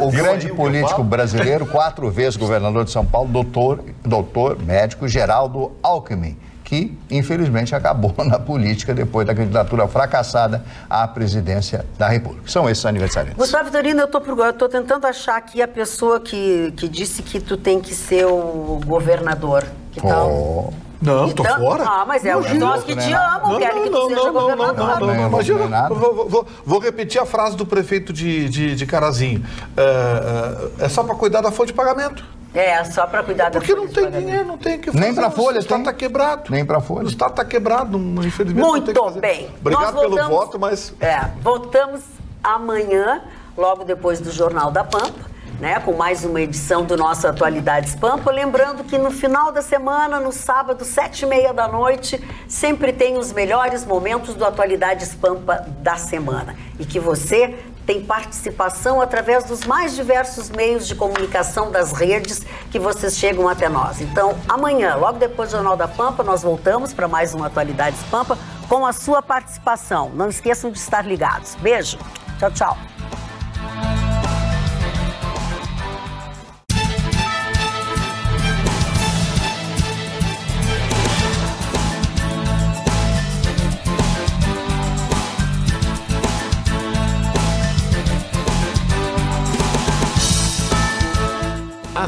o, grande político Paulo? brasileiro, quatro vezes governador de São Paulo, doutor, doutor médico Geraldo Alckmin, que infelizmente acabou [LAUGHS] na política depois da candidatura fracassada à presidência da República. São esses aniversariantes. Gustavo Vitorino, eu tô, tô tentando achar aqui a pessoa que, que disse que tu tem que ser o governador. Que tal? Oh. Não, tô Então- fora. Ah, mas é os Imagina. nós que te Não, amam, Não, querem não, que tu não, seja não, não, não, governador. não, não, Não, não, Imagina, não, nada. vou, vou- vou- repetir a frase do prefeito de, de, de Carazinho. É, é, é só para cuidar da folha de pagamento. É, só pra cuidar da Porque não tem pagamento. dinheiro, não tem o que fazer. Nem pra folha O Estado está quebrado. Nem pra folha. O Estado está quebrado, não- infelizmente. não Muito bem. Obrigado Nós pelo voltamos- voto, mas É, voltamos amanhã, logo depois do Jornal da Pampa, né? Com mais uma edição do nosso Atualidades Pampa. Lembrando que no final da semana, no sábado, sete e meia da noite, sempre tem os melhores momentos do Atualidades Pampa da semana. E que você tem participação através dos mais diversos meios de comunicação das redes que vocês chegam até nós. Então, amanhã, logo depois do Jornal da Pampa, nós voltamos para mais um Atualidades Pampa com a sua participação. Não esqueçam de estar ligados. Beijo. Tchau, tchau.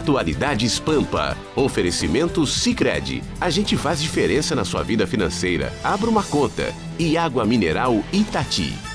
Atualidades Pampa. Oferecimento Sicredi. A gente faz diferença na sua vida financeira. Abra uma conta. E água mineral Itati.